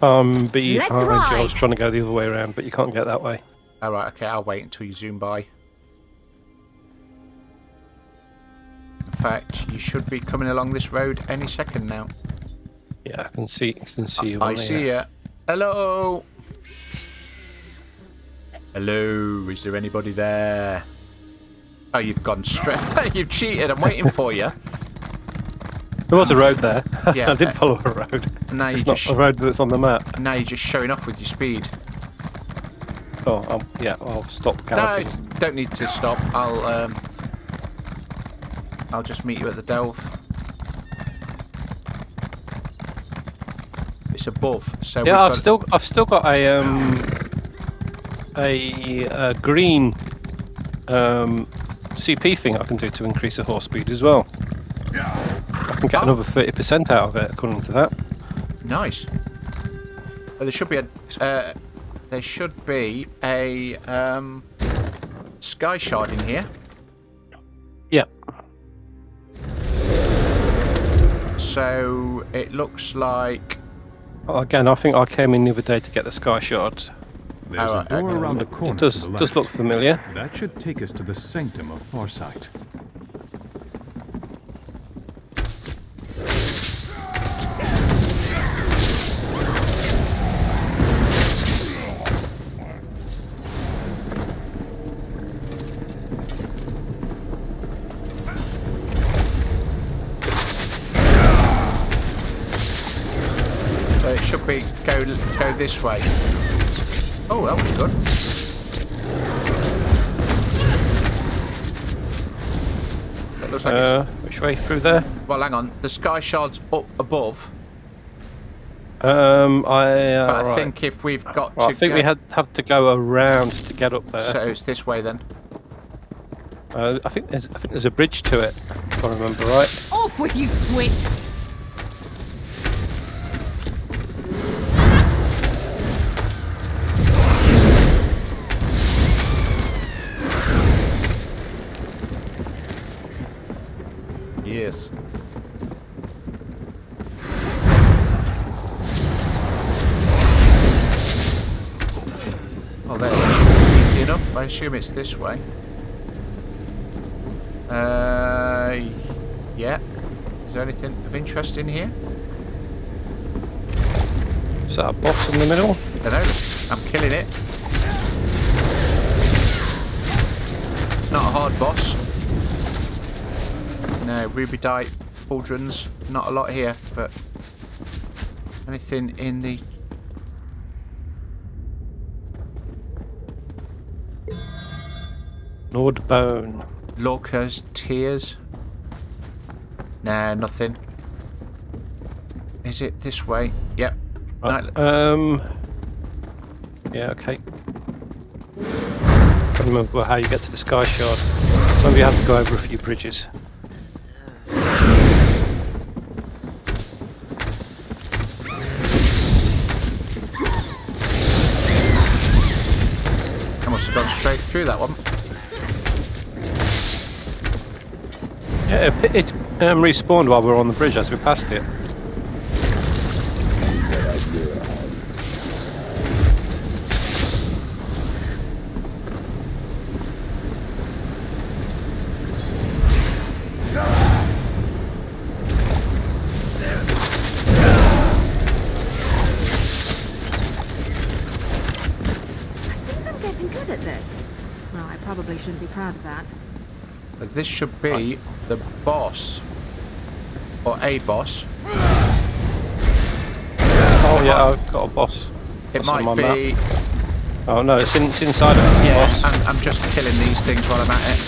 Um, behind Let's you. I was trying to go the other way around, but you can't get that way. All right, okay, I'll wait until you zoom by. In fact, you should be coming along this road any second now. Yeah, I can see. I can see you. I on see here. ya. Hello. Hello. Is there anybody there? Oh, you've gone straight. you've cheated. I'm waiting for you. There was a road there. Yeah, I did uh, follow a road. now it's you not just- a road that's on the map. Now you're just showing off with your speed. Oh, um, yeah. I'll stop No, galloping. it's- don't need to stop. I'll um, I'll just meet you at the delve. It's above, so yeah, I've still, I've still got a um, a, uh green um, CP thing I can do to increase the horse speed as well. Yeah. I can get Oh. another thirty percent out of it, according to that. Nice. Well, there should be a uh, there should be a um, sky shard in here. Yeah. So it looks like Well, Again, I think I came in the other day to get the sky shard. There's Alright, a door okay. around the corner It does to the does left. look familiar. That should take us to the sanctum of Farsight. so it should be go go this way. Oh, that was good. It looks like Uh, it's which way through there? well. Hang on, the sky shard's up above, Um, I. Uh, but I right. think if we've got Well, to I think go, we had have to go around to get up there. so it's this way then. Uh, I think there's I think there's a bridge to it, if I remember right. Off with you, Swit! Assume it's this way. Uh, yeah. Is there anything of interest in here? Is that a box in the middle? Don't know. I'm killing it. Not a hard boss. No, rubidite, pauldrons, not a lot here, but anything in the Nord bone. Lorca's tears? Nah, nothing. Is it this way? Yep. Right, No, Um. Yeah. Okay. Can't remember how you get to the sky shard. Maybe you have to go over a few bridges. I must have gone straight through that one. It, it um, respawned while we were on the bridge as we passed it. I'm getting good at this. Well, I probably shouldn't be proud of that. But this should be the boss. Or a boss. Oh yeah, I've got a boss. It on might be. Oh no, it's, in, it's inside of it. Yeah, boss. I'm, I'm just killing these things while I'm at it.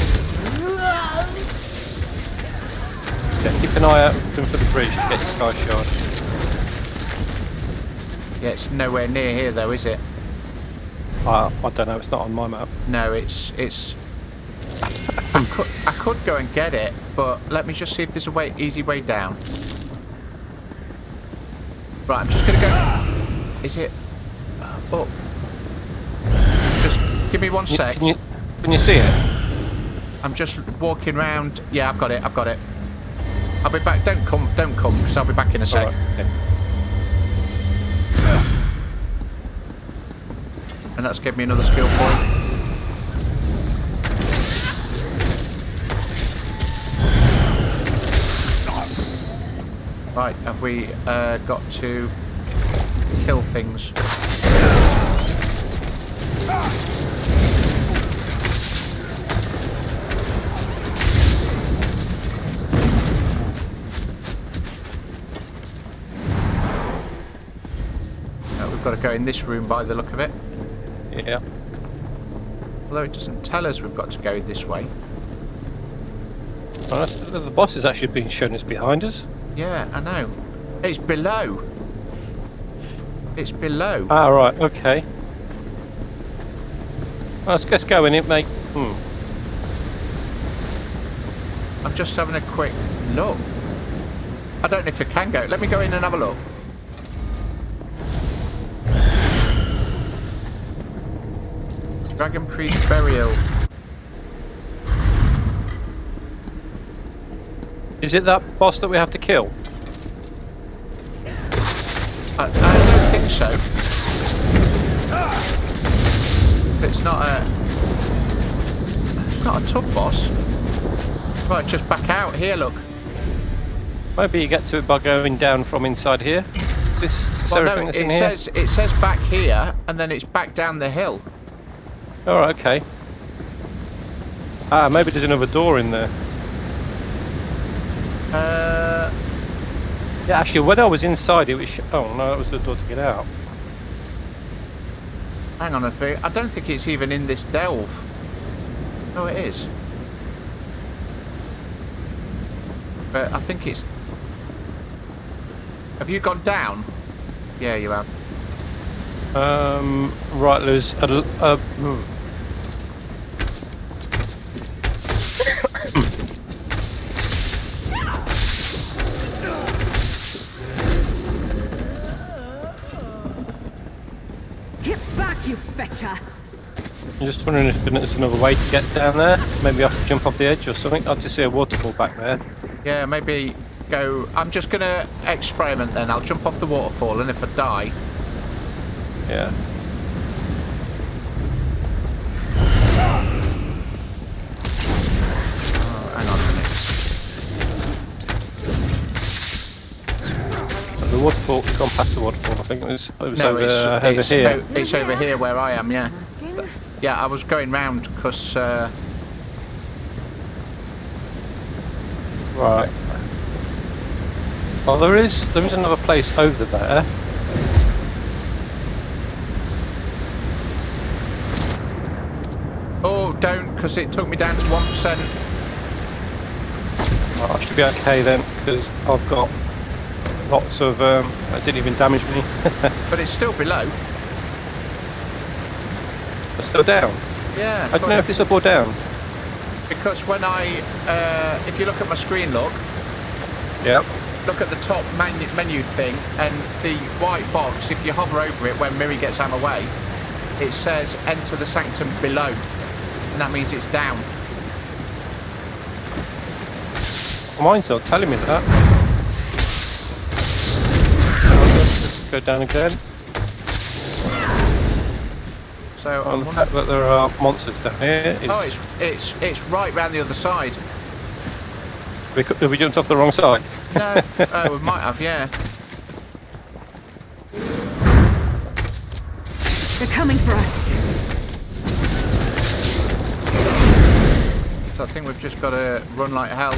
Yeah, keep an eye out for the bridge to get your sky shard. Yeah, it's nowhere near here though, is it? Ah, I don't know, it's not on my map. No, it's it's. I could I could go and get it, but let me just see if there's a way easy way down. Right, I'm just gonna go. Is it up? Just give me one sec. Can you, can you see it? I'm just walking round. Yeah, I've got it. I've got it. I'll be back. Don't come. Don't come, because I'll be back in a sec. Okay. And that's given me another skill point. Right, have we uh, got to kill things? No, we've got to go in this room by the look of it. Yeah. Although it doesn't tell us we've got to go this way. That's, the boss is actually being shown as behind us. Yeah, I know. It's below. It's below. Ah, right, okay. Let's, let's go in it, mate. Hmm. I'm just having a quick look. I don't know if I can go. Let me go in and have a look. Dragon Priest Burial. Is it that boss that we have to kill? I, I don't think so. It's not a... It's not a tough boss. Right, just back out. Here, look. Maybe you get to it by going down from inside here. Is this, is this Well, no, it in here? says, it says back here, and then it's back down the hill. Alright, okay. Ah, maybe there's another door in there. Uh, Yeah, actually, when I was inside, it was. Sh- oh no, that was the door to get out. hang on a bit. I don't think it's even in this delve. Oh, it is. But I think it's... Have you gone down? Yeah, you have. Um, right, there's a. a hmm. Get back, you! I'm just wondering if there's another way to get down there. Maybe I could jump off the edge or something. I just see a waterfall back there. Yeah, maybe go... I'm just going to experiment then. I'll jump off the waterfall, and if I die... Yeah. Oh, hang on a minute. The waterfall, we've gone past the waterfall. I think it was, it was No, over, it's, uh, over it's, here. it's over here where I am, yeah. Yeah, I was going round because... Uh, Right. Well, there is there is another place over there. oh, don't, because it took me down to 1%. Well, I should be okay then because I've got lots of. Um, that didn't even damage me. But it's still below. It's still down. Yeah. I don't know if it's up or down. Because when I, uh, if you look at my screen, look, Yep. look at the top menu, menu thing, and the white box, if you hover over it when Mirri gets out of my way, it says enter the sanctum below. And that means it's down. Mine's not telling me that. Go down again. So I On the fact that there are monsters down here. Is, Oh, it's it's it's right round the other side. we, could- have we jumped off the wrong side? No, oh, we might have, yeah. They're coming for us. So I think we've just got to run like hell.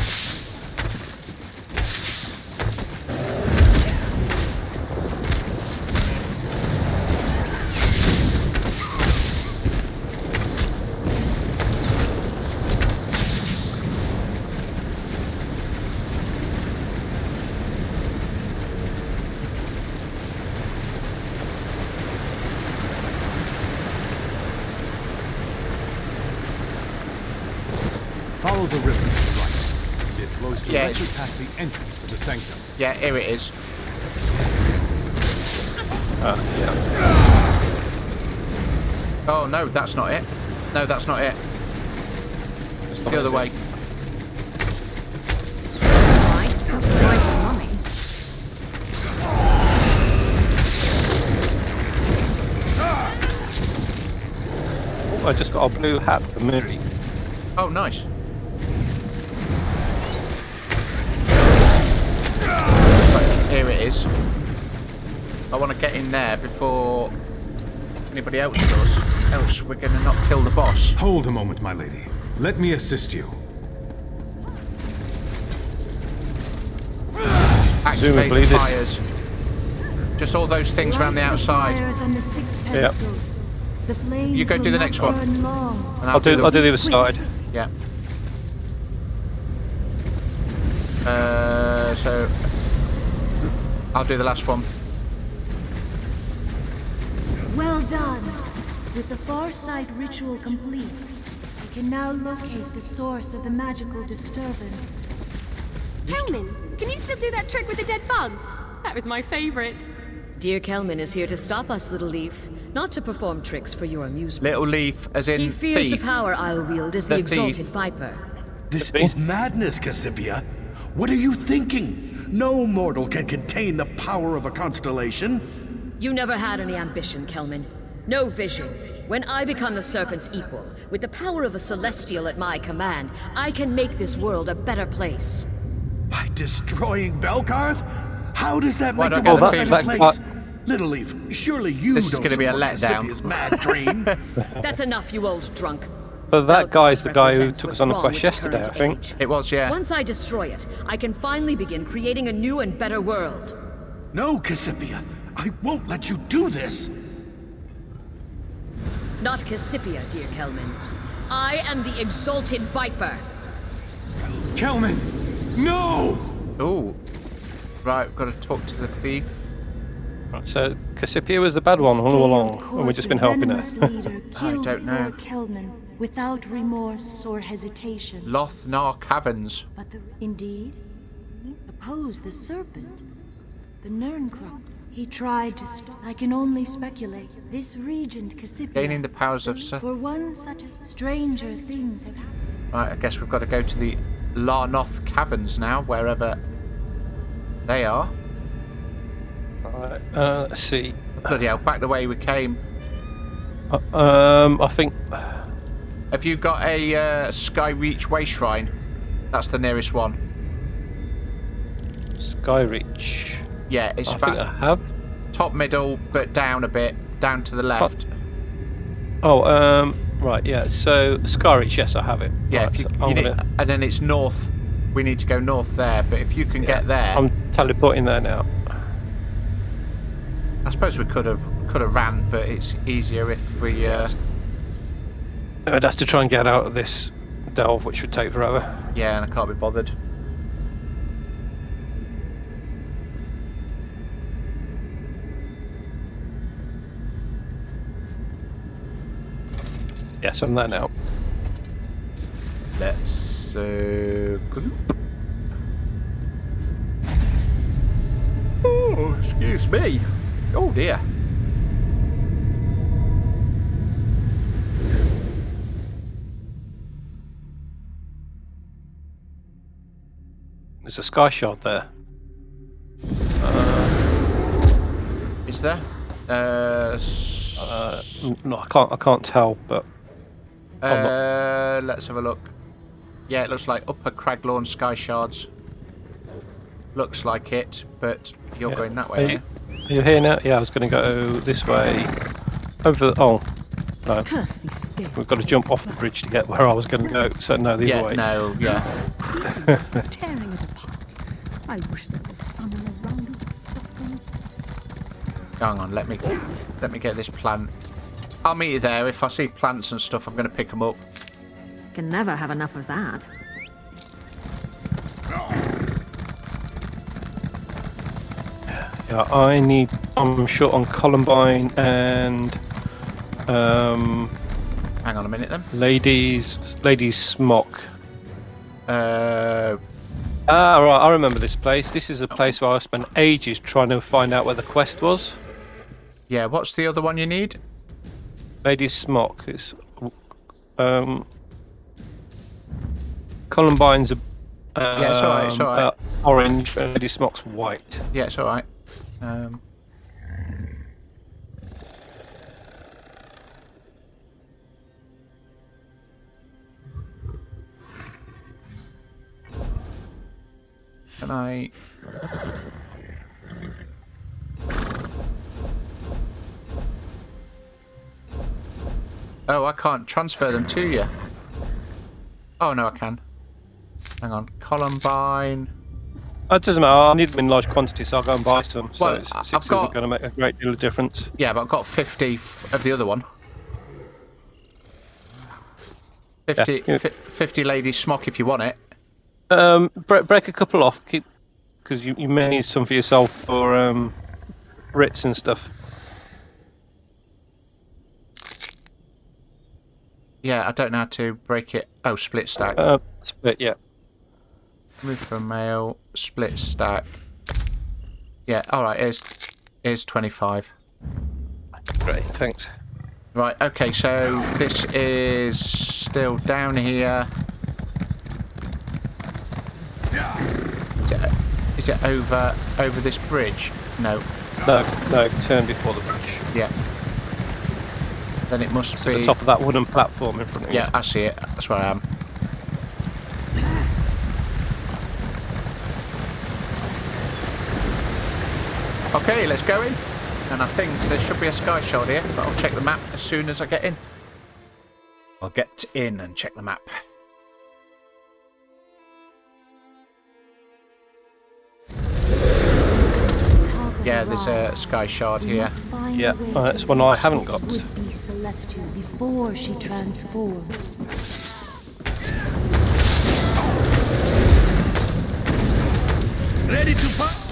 Follow the river to the right. It flows Yeah, directly it's- past the entrance to the sanctum. Yeah, here it is. Uh, yeah. Oh no, that's not it. No, that's not it. It's the other way. Right, that's right for mummy. Oh, I just got a blue hat for Mirri. Oh, nice. Is. I want to get in there before anybody else does. Else, we're going to not kill the boss. Hold a moment, my lady. Let me assist you. Activate the fires. Just all those things around the outside. The Yep. The You go do the next one. burn long. And I'll do. the- I'll do the other side. Yeah. Uh, so I'll do the last one. Well done. With the far side ritual complete, I can now locate the source of the magical disturbance. Kelman, can you still do that trick with the dead bugs? That was my favorite. Dear Kelman is here to stop us, Little Leaf, not to perform tricks for your amusement. Little leaf, as in He fears thief. the power I'll wield as the, The exalted thief. Viper. This is madness, Cassipia. What are you thinking? No mortal can contain the power of a constellation. You never had any ambition, Kelman. No vision. When I become the Serpent's equal, with the power of a Celestial at my command, I can make this world a better place. By destroying Belkarth? How does that Why make the world a better feeling- place? Little Leaf, surely you This is don't gonna be a letdown. Mad dream. That's enough, you old drunk. But that guy's the guy who took us on the quest with the yesterday, I think. age. It was, yeah. Once I destroy it, I can finally begin creating a new and better world. no, Cassipia, I won't let you do this. Not Cassipia, dear Kelman. I am the Exalted Viper. Kelman! No! Oh. Right, we've got to talk to the thief. Right, so Cassipia was the bad one all along, and we've just been helping her. I don't know. Lord Kelman without remorse or hesitation. Lothnar Caverns. But the indeed oppose the serpent, the Nirncrux. He tried to. St- I can only speculate. This regent Cassipia. Gaining the powers of... Sa- For one such as stranger things have happened. Right, I guess we've got to go to the Larnoth Caverns now, wherever they are. Right, uh, let's see. Bloody hell, back the way we came. Uh, um, I think Have you got a uh, Skyreach Way Shrine? That's the nearest one. Skyreach. Yeah, it's I think I about have. top middle, but down a bit, down to the left. Oh, um, right, yeah. So Skyreach, yes, I have it. Yeah, Right, if you, so you need, gonna- and then it's north. We need to go north there, but if you can get there, I'm teleporting there now. I suppose we could have could have ran, but it's easier if we. Uh, Uh, That's to try and get out of this delve, which would take forever. yeah, and I can't be bothered. Yes, I'm there now. Let's uh. Oh, excuse me. Oh dear. There's a sky shard there. Is there? Uh, Uh, no, I can't. I can't tell, but uh, let's have a look. Yeah, it looks like Upper Craglorn Sky Shards. Looks like it, but you're Yeah. going that Are way. you, are you here now? Yeah, I was going to go this way. Over. The, oh, no. Curse these scales. We've got to jump off the bridge to get where I was going to go. So no, the yeah, other way. no, yeah. Tearing it apart. I wish there was someone around who could stop them. Hang on, let me let me get this plant. I'll meet you there. If I see plants and stuff, I'm going to pick them up. Can never have enough of that. Yeah, I need. I'm short on Columbine and um, Hang on a minute then. ladies. Ladies smock. Uh, Ah, right. I remember this place. This is a place where I spent ages trying to find out where the quest was. yeah, what's the other one you need? Ladies smock. It's um. Columbine's a. Um, Yeah, it's alright, it's alright. uh, orange, Lady Smock's white. Yeah, it's alright. Um, can I... Oh, I can't transfer them to you. Oh, no, I can. Hang on. Columbine. That doesn't matter. I need them in large quantities, so I'll go and buy some. So Well, it's, I- I've 6 got- isn't going to make a great deal of difference. Yeah, but I've got 50 f- of the other one. 50, Yeah. fi- 50 ladies smock if you want it. Um, break, break a couple off, keep because you, you may need some for yourself for um, writs and stuff. Yeah, I don't know how to break it. Oh, split stack. Uh, split, yeah. Move from mail, split stack. Yeah, alright, here's, here's 25. Great, thanks. Right, okay, so this is still down here. Is it, is it over over this bridge? No. No, no, turn before the bridge. Yeah. Then it must To be. the top of that wooden platform in front of you. Yeah, I see it. That's where I am. Okay, let's go in. And I think there should be a sky shard here, but I'll check the map as soon as I get in. I'll get in and check the map. Yeah, there's a sky shard here. Yeah, uh, that's one I haven't got. Would be celestial before she transforms. Ready to fight?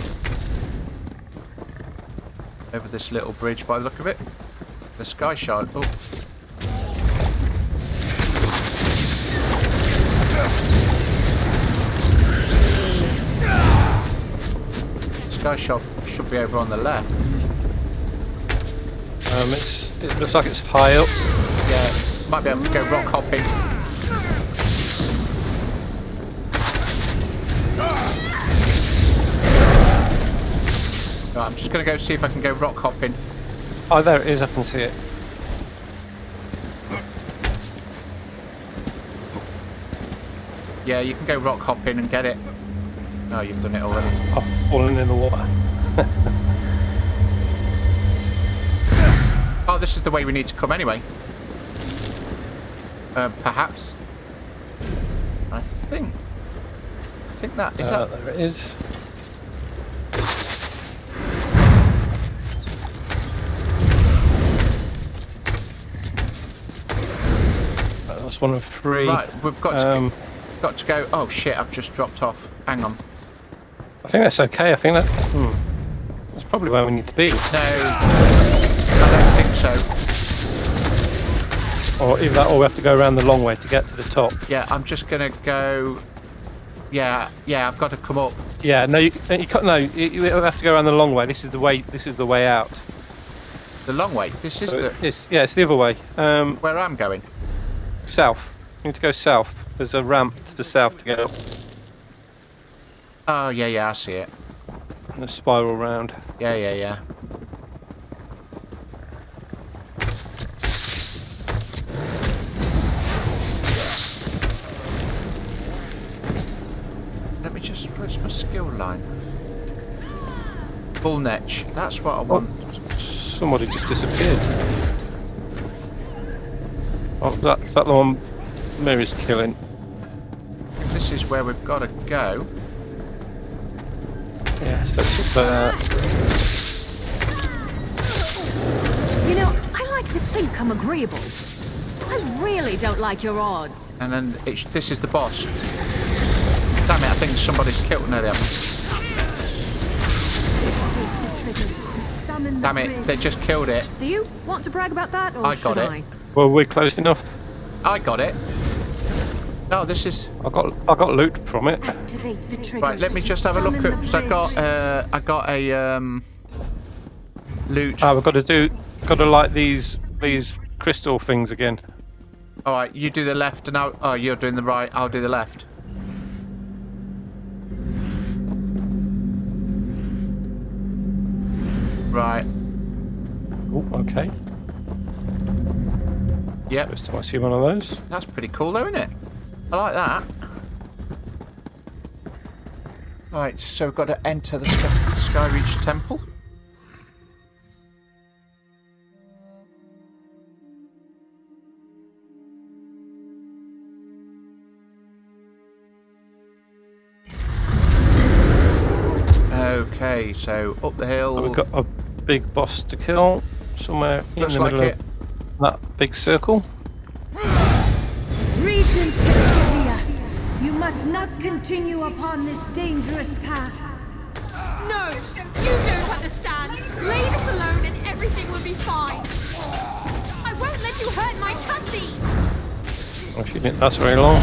Over this little bridge by the look of it. The sky shard. Oh. Sky shard should be over on the left. Um, it's, it looks like it's high up. Yeah, might be able to go rock hopping. Right, I'm just going to go see if I can go rock hopping. Oh, there it is. I can see it. Yeah, you can go rock hopping and get it. Oh, you've done it already. I've fallen in the water. Oh, this is the way we need to come anyway. Uh, perhaps. I think. I think that is Uh, that. there it is. That's one of three. Right, we've got to Um, got to go. Oh shit! I've just dropped off. Hang on. I think that's okay. I think that. Hmm, that's probably where we need to be. No, I don't think so. Or either that, or we have to go around the long way to get to the top. Yeah, I'm just gonna go. Yeah, yeah, I've got to come up. Yeah, no, you, you can't. No, you, you have to go around the long way. This is the way. This is the way out. The long way. This is So the it's, yeah, it's the other way. Um, where I'm going. south. You need to go south. There's a ramp to the south to get up Oh yeah, yeah, I see it. and a spiral round. Yeah, yeah, yeah. Let me just. Where's my skill line? Full netch. That's what I oh, want. Somebody just disappeared. Oh, that, is that the one Mirri's killing? This is where we've got to go. Yeah, so it's. You know, I like to think I'm agreeable. I really don't like your odds. And then it's, this is the boss. Damn it, I think somebody's killed. No, they haven't. Damn it, they just killed it. Do you want to brag about that, or I got it. I? Well, we're close enough. I got it. Oh, this is I got I got loot from it. Activate the triggers right. Let me just have a look summon at because I got uh, I got a um, loot. Oh, we've got to do got to light these these crystal things again. All right, you do the left, and I'll. Oh, you're doing the right. I'll do the left. Right. Oh, okay. Yep. First time I see one of those. That's pretty cool, though, isn't it? I like that. Right, so we've got to enter the Sky, Skyreach Temple. Okay, so up the hill. We've got a big boss to kill somewhere Looks in the like middle it. of that big circle. Regent Cassipia, you must not continue upon this dangerous path. No! You don't understand! Leave us alone and everything will be fine! I won't let you hurt my Cassie! Oh, she didn't last very long.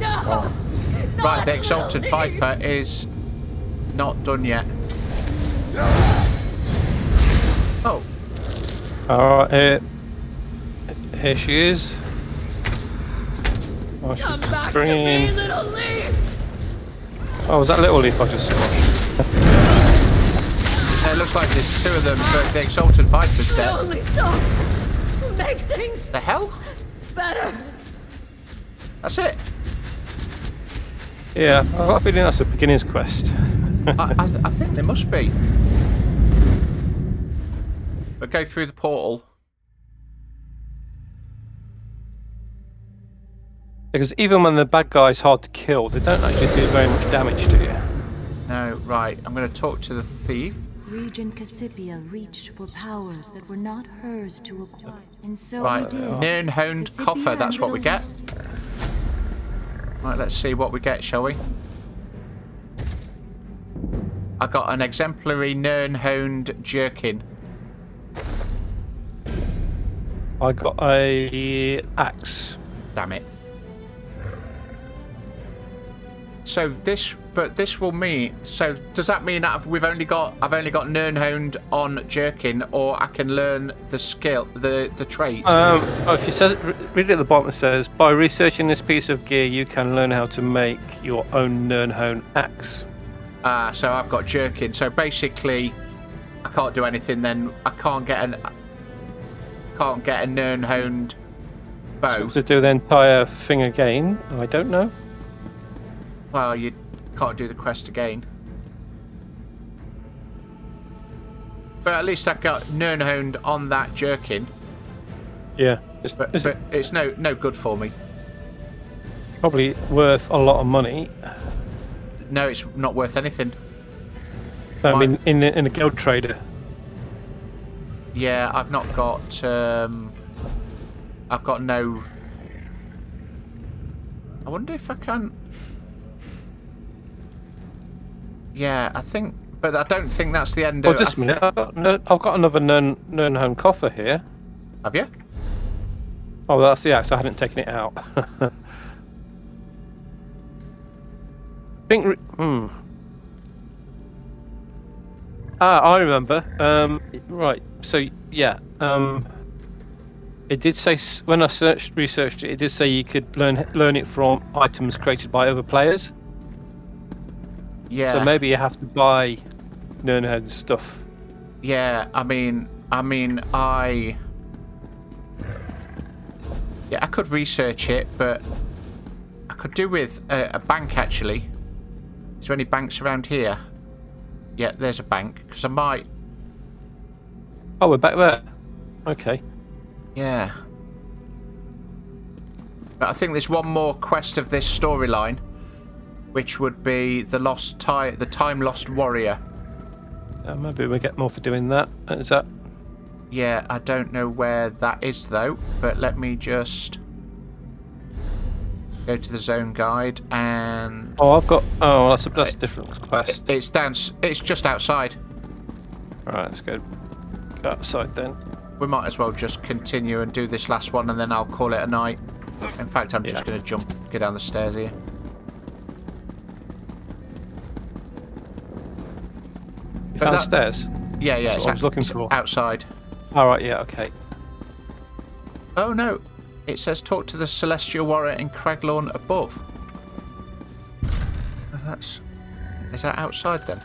No! Oh. Right, the Exalted Viper is not done yet. Oh, Alright, here, here she is. Oh, she's Come back bringing to me, little leaf! Oh, was that little leaf I just saw? it looks like there's two of them, but the Exalted Viper's I dead. only saw to make things The hell? better! That's it. Yeah, I've got a feeling that's a beginner's quest. I, I, th- I think there must be. But go through the portal. because even when the bad guy's hard to kill, they don't actually do very much damage to you. No, right. I'm going to talk to the thief. Regent Cassipia reached for powers that were not hers to acquire. And so Right. he did. Nirnhoned coffer, that's what we get. Right, let's see what we get, shall we? I got an exemplary Nirnhoned jerkin. I got a axe. Damn it. So this, but this will mean. So does that mean that we've only got? I've only got Nirnhoned on jerkin, or I can learn the skill, the the trait. Um, oh, if you says, read it at the bottom, it says, by researching this piece of gear, you can learn how to make your own Nirnhone axe. Ah, so I've got jerkin. So basically, I can't do anything. Then I can't get an. Can't get a Nirnhoned bow. To do the entire thing again, I don't know. Well, you can't do the quest again. But at least I got Nirnhoned on that jerkin. Yeah, it's, But, it's but it's no no good for me. probably worth a lot of money. No, it's not worth anything. I mean, in a- in a guild trader. Yeah, I've not got. Um, I've got no. I wonder if I can. Yeah, I think, but I don't think that's the end of Oh, of. just a minute. I've got, no, I've got another Nirn, coffer here. Have you? Oh, that's the axe. I hadn't taken it out. think. Hmm. Ah, I remember. Um, right. So yeah. Um, it did say when I searched, researched it. It did say you could learn learn it from items created by other players. Yeah. So maybe you have to buy Nirnhoned stuff. Yeah, I mean, I mean, I. Yeah, I could research it, but I could do with a, a bank actually. Is there any banks around here? Yeah, there's a bank because I might. Oh, we're back there. Okay. Yeah. But I think there's one more quest of this storyline, which would be the lost time, the time lost warrior. Uh, maybe we get more for doing that. Is that? Yeah, I don't know where that is though, but let me just go to the zone guide and Oh, I've got. Oh, that's a, that's a uh, different quest. it's down. It's just outside. All right, let's go, outside then. we might as well just continue and do this last one, and then I'll call it a night. In fact, I'm just going to jump, get down the stairs here. But that- downstairs? Yeah, yeah, That's it's, what I was looking for. outside. All right. Yeah. Okay. Oh no, it says talk to the Celestial Warrior in Craglorn above. Oh, That's. Is that outside then?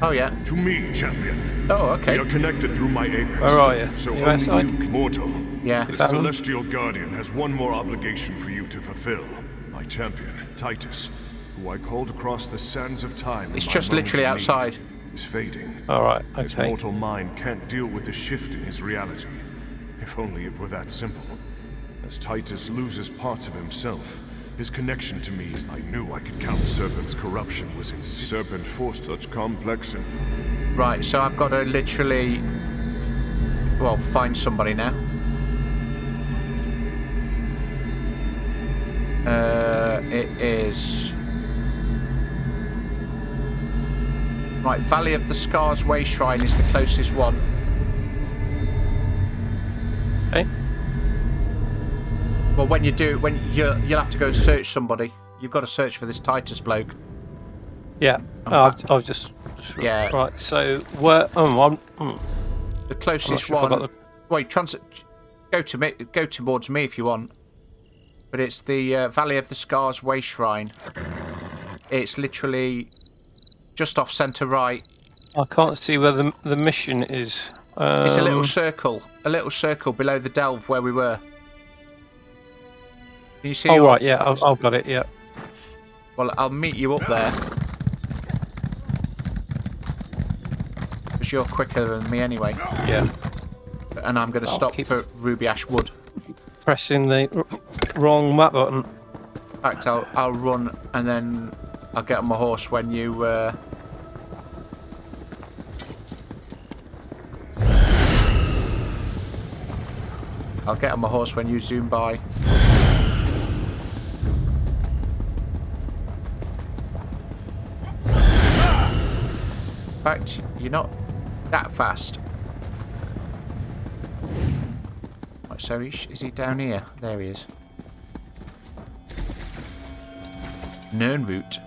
Oh yeah. To me, champion. Oh, okay. We are connected through my apex. Where are you? So You only outside? you can mortal. Yeah. The found them? Celestial Guardian has one more obligation for you to fulfill. My champion, Titus, who I called across the sands of time. It's just literally outside. Is fading. All right. Okay. His mortal mind can't deal with the shift in his reality. If only it were that simple. As Titus loses parts of himself, his connection to me, I knew I could count Serpent's corruption was in Serpent force such complex and Right, so I've got to literally. Well, find somebody now. Uh, it is. Right, Valley of the Scars Way Shrine is the closest one. Well, when you do, when you you'll have to go search somebody. You've got to search for this Titus bloke. Yeah. Oh, I've, I've just. Yeah. Right. So where? Um. I'm, mm, The closest sure one. got Wait, transit. Go to me. Go towards me if you want. But it's the uh, Valley of the Scars Way Shrine. It's literally just off centre right. I can't see where the the mission is. Um, It's a little circle, a little circle below the delve where we were. Can you see? Oh right. Yeah. I've, I've got it. Yeah. Well, I'll meet you up there. Because you're quicker than me anyway. Yeah. And I'm going to stop keep- for Ruby Ash Wood. Pressing the wrong map button. In fact, I'll, I'll run and then I'll get on my horse when you. Uh... I'll get on my horse when you zoom by. Fact, you're not that fast. Right, so is is he down here? There he is. Nirnroot.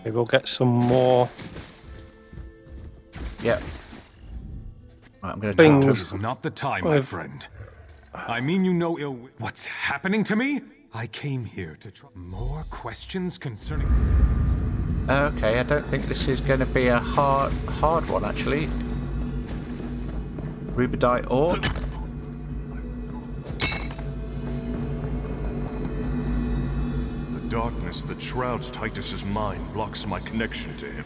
Okay, we'll get some more. Yep. Right, I'm going to talk to This him. is not the time, my friend. I mean you no ill. What's happening to me? I came here to try. More questions concerning. Okay, I don't think this is going to be a hard hard one actually. Rubidite ore. the darkness that shrouds Titus's mind blocks my connection to him.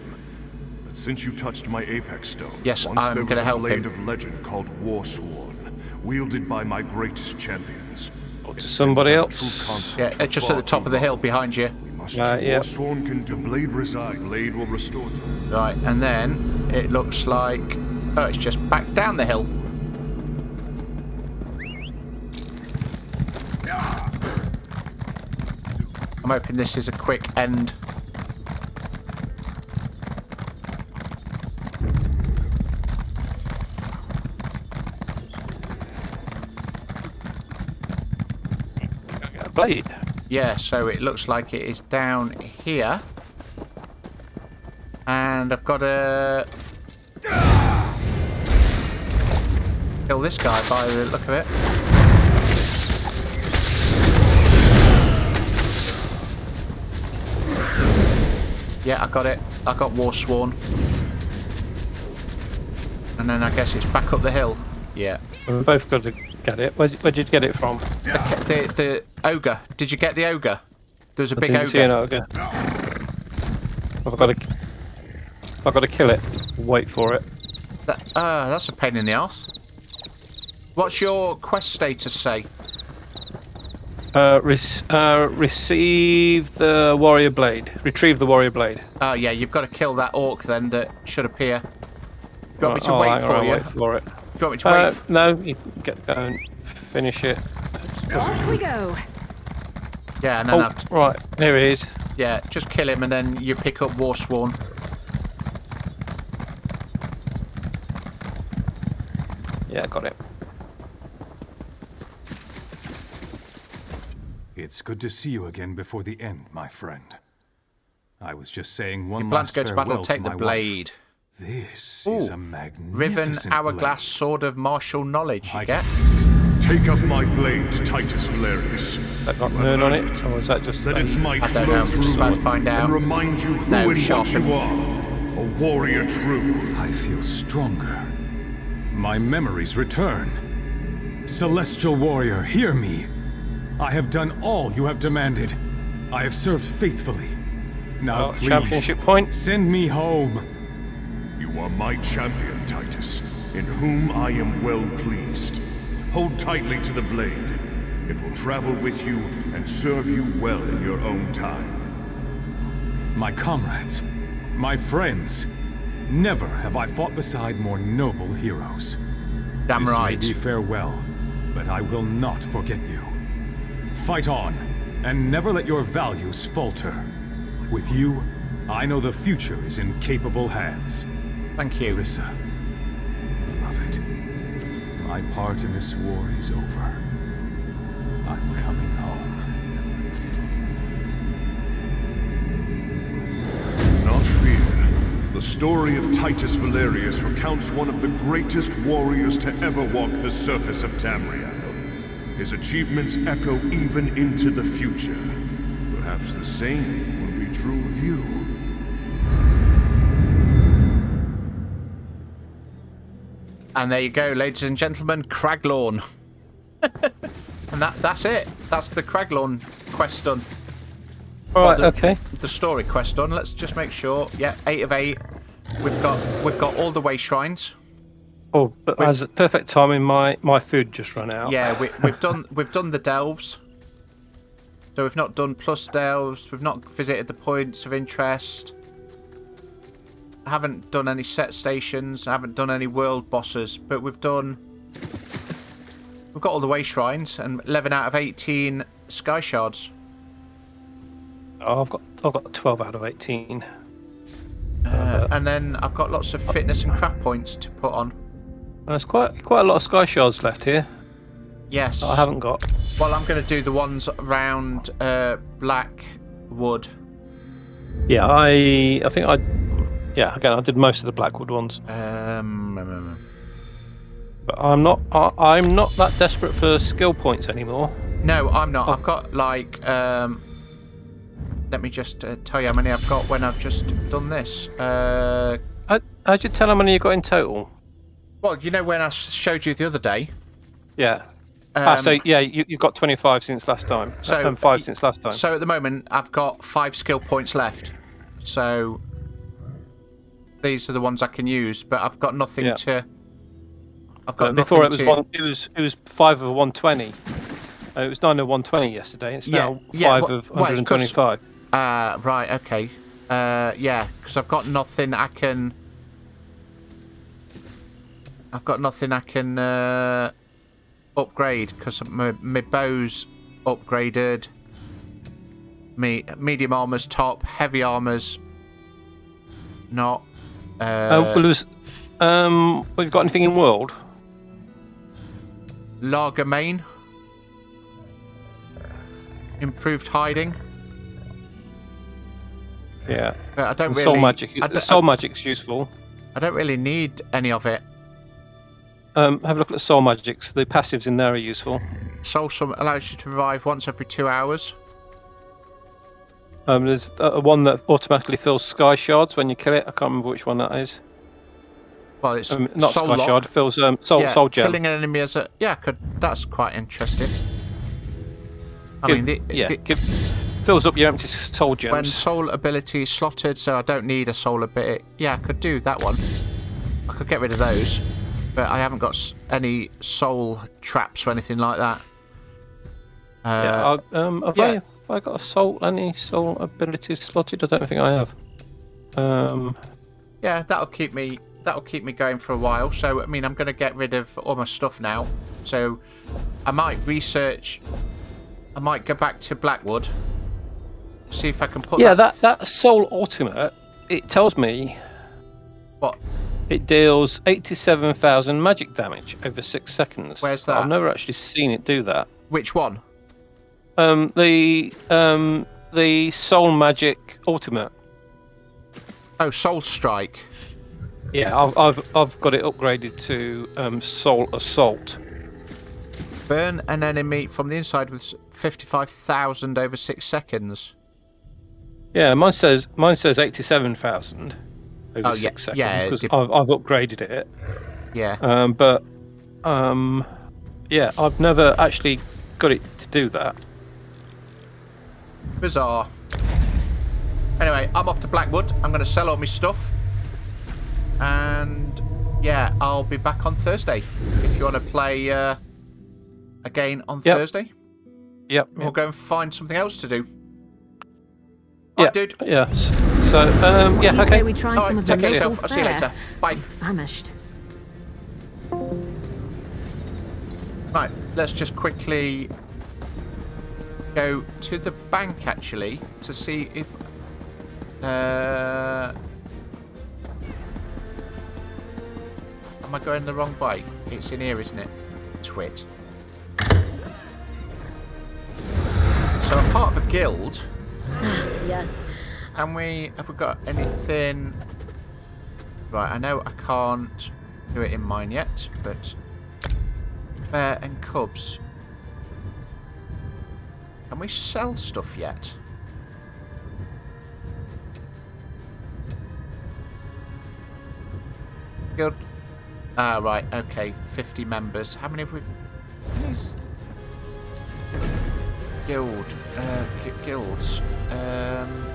But since you touched my apex stone, Yes, once I'm there was gonna a help blade him. of legend called Warsworn, wielded by my greatest champions. To somebody else. Yeah, just at the top of the hill behind you. We must Uh, yeah. Warsworn can do blade reside. Blade will restore. Right, and then it looks like oh, it's just back down the hill. I'm hoping this is a quick end. Blade. Yeah, so it looks like it is down here. And I've got to kill this guy by the look of it. Yeah, I got it. I got War Sworn. And then I guess it's back up the hill. Yeah. We've both got to get it. Where, where did you get it from? The, the, the ogre. Did you get the ogre? There's a I big didn't see an ogre. ogre. I've got to. I've got to kill it. Wait for it. That, uh, that's a pain in the ass. What's your quest status say? Uh, rec- uh, receive the warrior blade. Retrieve the warrior blade. Oh yeah, you've got to kill that orc then that should appear. You want me to Oh, wait for you? Wait for it. Do you want me to Uh, wait? f- no, you get go and finish it. Off we go. Yeah, no, then Oh, I'll, right, there it is. yeah, just kill him and then you pick up Warsworn. Yeah, got it. It's good to see you again before the end, my friend. I was just saying one You plan last to go to battle, farewell take the my wife. Blade. This Ooh. is a magnificent Riven blade. hourglass sword of martial knowledge. You I- get? Take up my blade, Titus Valerius. That got You Nern on earned it, or is that just? Let its might I don't flow know, through just about to find out. and remind you who No, and what you are. A warrior true. I feel stronger. My memories return. Celestial warrior, hear me. I have done all you have demanded. I have served faithfully. Now, Well, please, championship point. send me home. You are my champion, Titus, in whom I am well pleased. Hold tightly to the blade. It will travel with you and serve you well in your own time. My comrades, my friends, never have I fought beside more noble heroes. Damn this right. may be farewell, but I will not forget you. Fight on, and never let your values falter. With you, I know the future is in capable hands. Thank you. Rissa, beloved, my part in this war is over. I'm coming home. Not fear. The story of Titus Valerius recounts one of the greatest warriors to ever walk the surface of Tamriel. His achievements echo even into the future. Perhaps the same will be true of you. And there you go, ladies and gentlemen, Craglorn. and that that's it. That's the Craglorn quest done. All right, the, okay. The story quest done. Let's just make sure. Yeah, eight of eight. We've got we've got all the way shrines. Oh, but Wait. as perfect timing, my my food just run out. Yeah, we, we've done we've done the delves. So we've not done plus delves. We've not visited the points of interest. I haven't done any set stations. Haven't done any world bosses, but we've done. We've got all the way shrines and 11 out of 18 sky shards. Oh, I've got I've got 12 out of 18. Uh, and then I've got lots of fitness and craft points to put on. There's quite quite a lot of sky shards left here. Yes. that I haven't got. Well, I'm going to do the ones around uh, Blackwood. Yeah, I I think I yeah again I did most of the Blackwood ones, Um, um, um, but I'm not I, I'm not that desperate for skill points anymore. no, I'm not. I've got like. Um, let me just uh, tell you how many I've got when I've just done this. Uh, How, how'd you tell how many you got in total? well, you know when I showed you the other day. Yeah. ah, so Um, yeah, you, you've got 25 since last time. So- and five since last time. So at the moment, I've got five skill points left. So these are the ones I can use, but I've got nothing Yeah. to. I've But got before nothing it was to. one, it was it was five of 120. Uh, it was nine of 120 yesterday. It's Yeah, now yeah, five wha- of well, 125. Uh, right, okay. Uh, yeah, because I've got nothing I can. I've got nothing I can uh, upgrade because my, my bow's upgraded. Me medium armor's top, heavy armor's not. Uh, oh, well, was, um, we've got anything in world? Lager main. Improved hiding. Yeah. But I don't The really. soul magic. I the don't- magic's useful. I don't really need any of it. Um, have a look at the soul magics. The passives in there are useful. Soul Summit allows you to revive once every two hours. Um, there's uh, one that automatically fills sky shards when you kill it. I can't remember which one that is. Well, it's Um, not soul sky lock. shard. Fills um, soul yeah, soul gem. Killing an enemy as a yeah, could that's quite interesting. I Give- mean, the, yeah, the- give- fills up your empty soul gems. when soul ability is slotted, so I don't need a soul ability. Yeah, I could do that one. I could get rid of those, but I haven't got any soul traps or anything like that. Uh, yeah, I'll, um, yeah. I, have I got a soul? Any soul abilities slotted? I don't think I have. Um, Yeah, that'll keep me that'll keep me going for a while. So I mean, I'm going to get rid of all my stuff now. So I might research. I might go back to Blackwood. See if I can put yeah, that. that that soul ultimate. It tells me What? It deals 87,000 magic damage over six seconds. Where's that? I've never actually seen it do that. Which one? Um, the um, the Soul Magic Ultimate. Oh, Soul Strike. Yeah, I've I've, I've got it upgraded to um, Soul Assault. Burn an enemy from the inside with 55,000 over six seconds. Yeah, mine says mine says 87,000 over Oh, six yeah, seconds yeah, because dep- I've, I've upgraded it. Yeah. Um, but um, yeah, I've never actually got it to do that. Bizarre. Anyway, I'm off to Blackwood. I'm going to sell all my stuff. And yeah, I'll be back on Thursday. If you want to play uh, again on Yep. Thursday, Yep. we'll go and find something else to do. Yeah, Right, dude. Yeah. So um, What yeah, okay. we try All some right, of the take care yourself. I'll see you later. Bye. Famished. Right, let's just quickly go to the bank actually to see if. Uh, am I going the wrong way? It's in here, isn't it? Twit. So I'm part of a guild. Yes. And we have we got anything? Right, I know I can't do it in mine yet, but bear and cubs. We sell stuff yet? Guild. Ah, right. Okay, fifty members. How many have we? Many's guild? Uh, guilds. Um.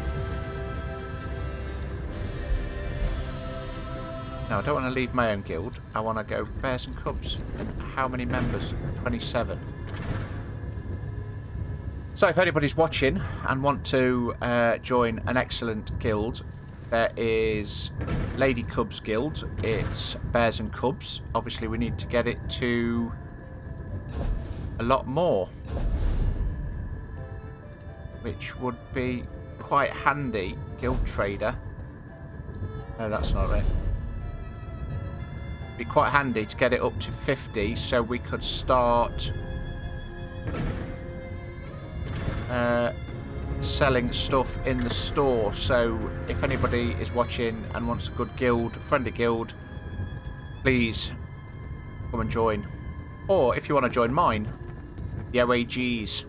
No, I don't want to leave my own guild. I want to go bears and cubs. And how many members? 27. So if anybody's watching and want to uh, join an excellent guild, there is Lady Cubs Guild. It's bears and cubs. Obviously, we need to get it to a lot more, which would be quite handy. Guild Trader. No, that's not it be quite handy to get it up to 50 so we could start uh, selling stuff in the store. So if anybody is watching and wants a good guild friendly guild please come and join. Or if you want to join mine the OAGs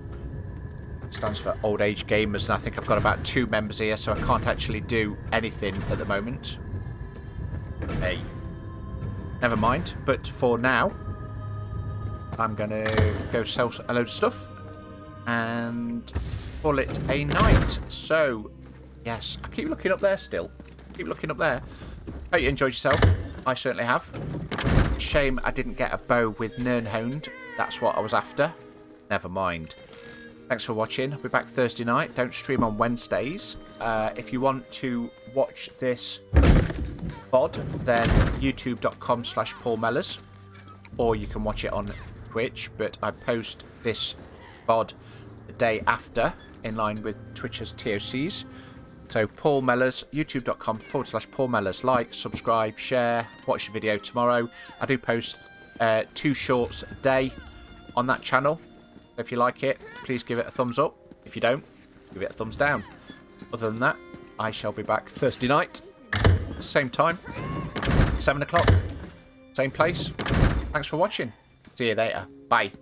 stands for old age gamers and I think I've got about two members here so I can't actually do anything at the moment. Hey. Never mind. But for now, I'm going to go sell a load of stuff and call it a night. So, yes, I keep looking up there still. Keep looking up there. Hope you enjoyed yourself. I certainly have. Shame I didn't get a bow with Nirnhoned. That's what I was after. Never mind. Thanks for watching. I'll be back Thursday night. Don't stream on Wednesdays. Uh, if you want to watch this VOD, then youtube.com slash Paul Mellors, or you can watch it on Twitch, but I post this VOD the day after, in line with Twitch's TOCs. So Paul Mellors, youtube.com forward slash Paul Mellors. Like, subscribe, share, watch the video tomorrow. I do post uh, two shorts a day on that channel. If you like it, please give it a thumbs up. If you don't, give it a thumbs down. Other than that, I shall be back Thursday night same time, 7 o'clock, same place. Thanks for watching. See you later. Bye.